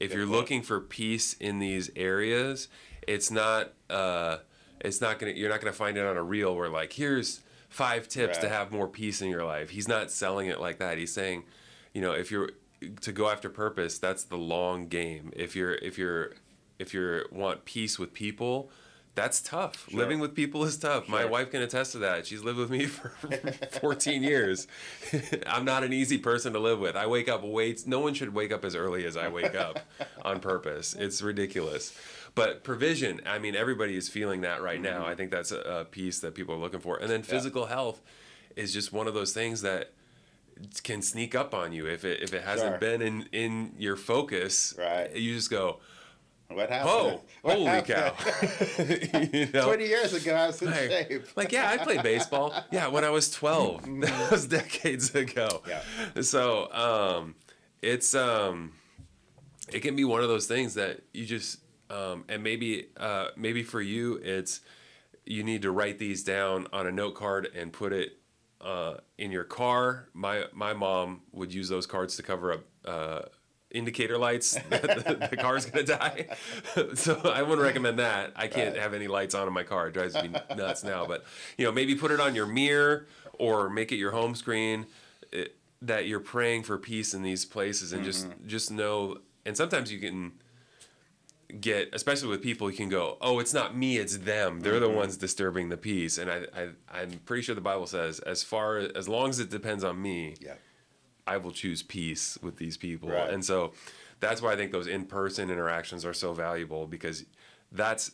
I: If you're looking for peace in these areas, it's not uh, it's not gonna you're not gonna find it on a reel where like here's five tips to have more peace in your life. He's not selling it like that. He's saying, you know, if you're to go after purpose, that's the long game. If you're if you're if you want peace with people, that's tough. Living with people is tough. My wife can attest to that. She's lived with me [laughs] for [laughs] 14 years. [laughs] I'm not an easy person to live with. I wake up way. No one should wake up as early as I wake up on purpose. It's ridiculous. But provision. I mean, everybody is feeling that right now.
J: Mm-hmm.
I: I think that's a, a piece that people are looking for. And then physical health is just one of those things that can sneak up on you if it if it hasn't
J: Sure.
I: been in in your focus.
J: Right.
I: You just go,
J: What happened?
I: oh,
J: What
I: holy
J: happened?
I: cow! [laughs] you know?
J: 20 years ago, I was in
I: Like-
J: shape.
I: Like, yeah, I played baseball. Yeah, when I was 12. [laughs] [laughs] That was decades ago.
J: Yeah.
I: So, um, it's um, it can be one of those things that you just um, and maybe uh, maybe for you it's you need to write these down on a note card and put it uh, in your car. My my mom would use those cards to cover up. Uh, indicator lights [laughs] that the, the car's gonna die. [laughs] So i wouldn't recommend that. I can't have any lights on in my car. It drives me nuts now. But you know maybe put it on your mirror or make it your home screen it, that you're praying for peace in these places and just mm-hmm. just know and sometimes you can get especially with people you can go oh it's not me it's them. They're the mm-hmm. ones disturbing the peace. And I, I i'm pretty sure the bible says as far as as long as it depends on me
J: Yeah.
I: I will choose peace with these people.
J: Right.
I: And so that's why I think those in person interactions are so valuable because that's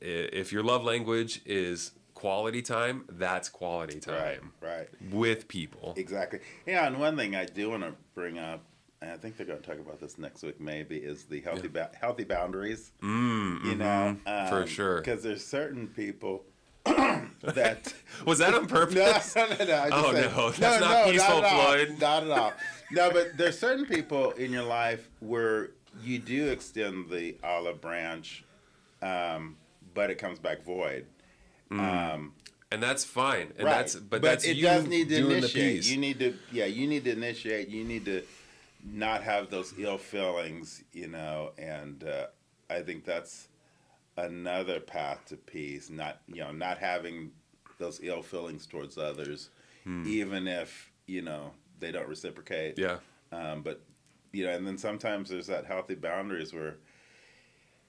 I: if your love language is quality time, that's quality time
J: Right. Right.
I: with people.
J: Exactly. Yeah, and one thing I do want to bring up, and I think they're going to talk about this next week, maybe, is the healthy ba- healthy boundaries.
I: Mm,
J: You know,
I: For sure.
J: because there's certain people [coughs] that. [laughs]
I: Was that on purpose?
J: no, [laughs] no, no. I just
I: Oh,
J: said-
I: no, that's not peaceful,
J: at all.
I: Floyd.
J: Not at all. No, but there's certain people in your life where you do extend the olive branch, um, but it comes back void. Um,
I: And that's fine. And
J: right.
I: that's but, that's
J: it
I: you
J: does need to initiate. You need to, yeah, you need to initiate. You need to not have those ill feelings, you know. And uh, I think that's another path to peace. Not, you know, not having those ill feelings towards others, even if you know they don't reciprocate.
I: yeah.
J: Um, but you know, and then sometimes there's that healthy boundaries where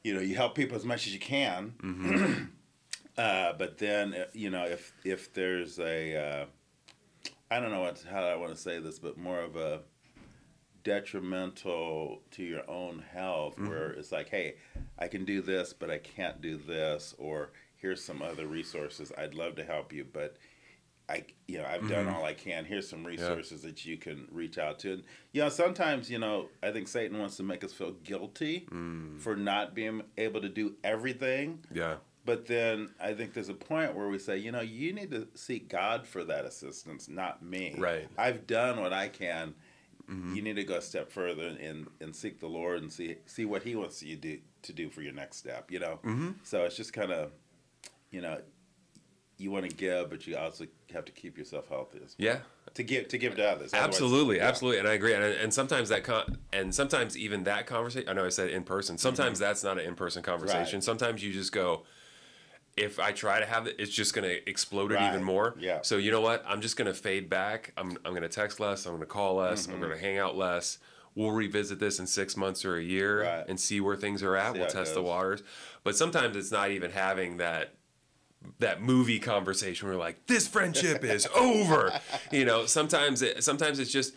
J: you know you help people as much as you can.
I: Mm-hmm. [clears throat]
J: uh, but then uh, you know if if there's a uh, I don't know what how I want to say this, but more of a detrimental to your own health
I: Mm-hmm.
J: where it's like hey i can do this but i can't do this or here's some other resources i'd love to help you but I, you know, I've done all I can. Here's some resources that you can reach out to. And, you know, sometimes, you know, I think Satan wants to make us feel guilty for not being able to do everything.
I: Yeah.
J: But then I think there's a point where we say, you know, you need to seek God for that assistance, not me.
I: Right.
J: I've done what I can. You need to go a step further and, and seek the Lord and see see what He wants you do to do for your next step. You know. So it's just kind of, you know, you want to give, but you also have to keep yourself healthy as well.
I: Yeah.
J: To give to give to others.
I: Absolutely,
J: yeah.
I: absolutely, and I agree. And, and sometimes that con- and sometimes even that conversation. I know I said in person. Sometimes that's not an in person conversation.
J: Mm-hmm. Right.
I: Sometimes you just go. If I try to have it, it's just going to explode it even more.
J: Yeah.
I: So you know what? I'm just going to fade back. I'm I'm going to text less. I'm going to call less.
J: Mm-hmm.
I: I'm going to hang out less. We'll revisit this in six months or a year
J: Right.
I: and see where things are at.
J: See
I: we'll test the waters. But sometimes it's not even having that that movie conversation where like this friendship is [laughs] over you know sometimes it sometimes it's just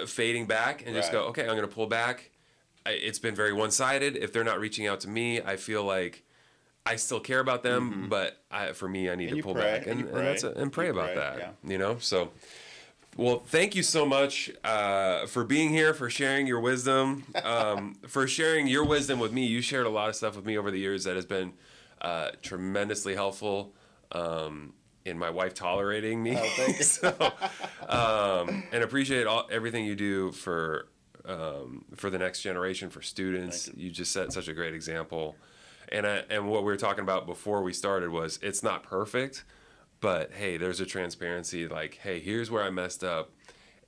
I: uh, fading back and just go okay i'm gonna pull back I, it's been very one-sided if they're not reaching out to me i feel like i still care about them but I, for me i need
J: Mm-hmm. And
I: to pull
J: pray,
I: back
J: and
I: and,
J: you
I: and,
J: pray,
I: that's a, and pray about
J: pray,
I: that
J: yeah.
I: you know so well, thank you so much uh, for being here, for sharing your wisdom, um, [laughs] for sharing your wisdom with me. You shared a lot of stuff with me over the years that has been uh, tremendously helpful um, in my wife tolerating me. [laughs] so, um, and appreciate all, everything you do for um, for the next generation, for students. You. just set such a great example. And I, and what we were talking about before we started was it's not perfect, but hey, there's a transparency. Like, hey, here's where I messed up,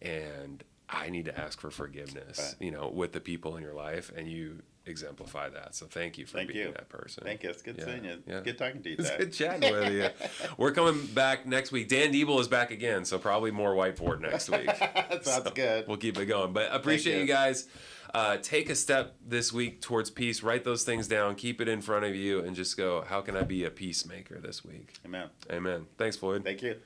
I: and I need to ask for forgiveness. You know, with the people in your life, and you exemplify that. So thank you for
J: Thank
I: being
J: you.
I: that person.
J: Thank you. It's good
I: Yeah,
J: seeing you.
I: yeah.
J: Good talking to you.
I: It's good chatting with you. [laughs] We're coming back next week. Dan Deeble is back again, so probably more whiteboard next week. [laughs]
J: Sounds good.
I: We'll keep it going. But appreciate
J: you.
I: you. guys uh, take a step this week towards peace. Write those things down. Keep it in front of you, and just go. How can I be a peacemaker this week?
J: Amen.
I: Amen. Thanks, Floyd.
J: Thank you.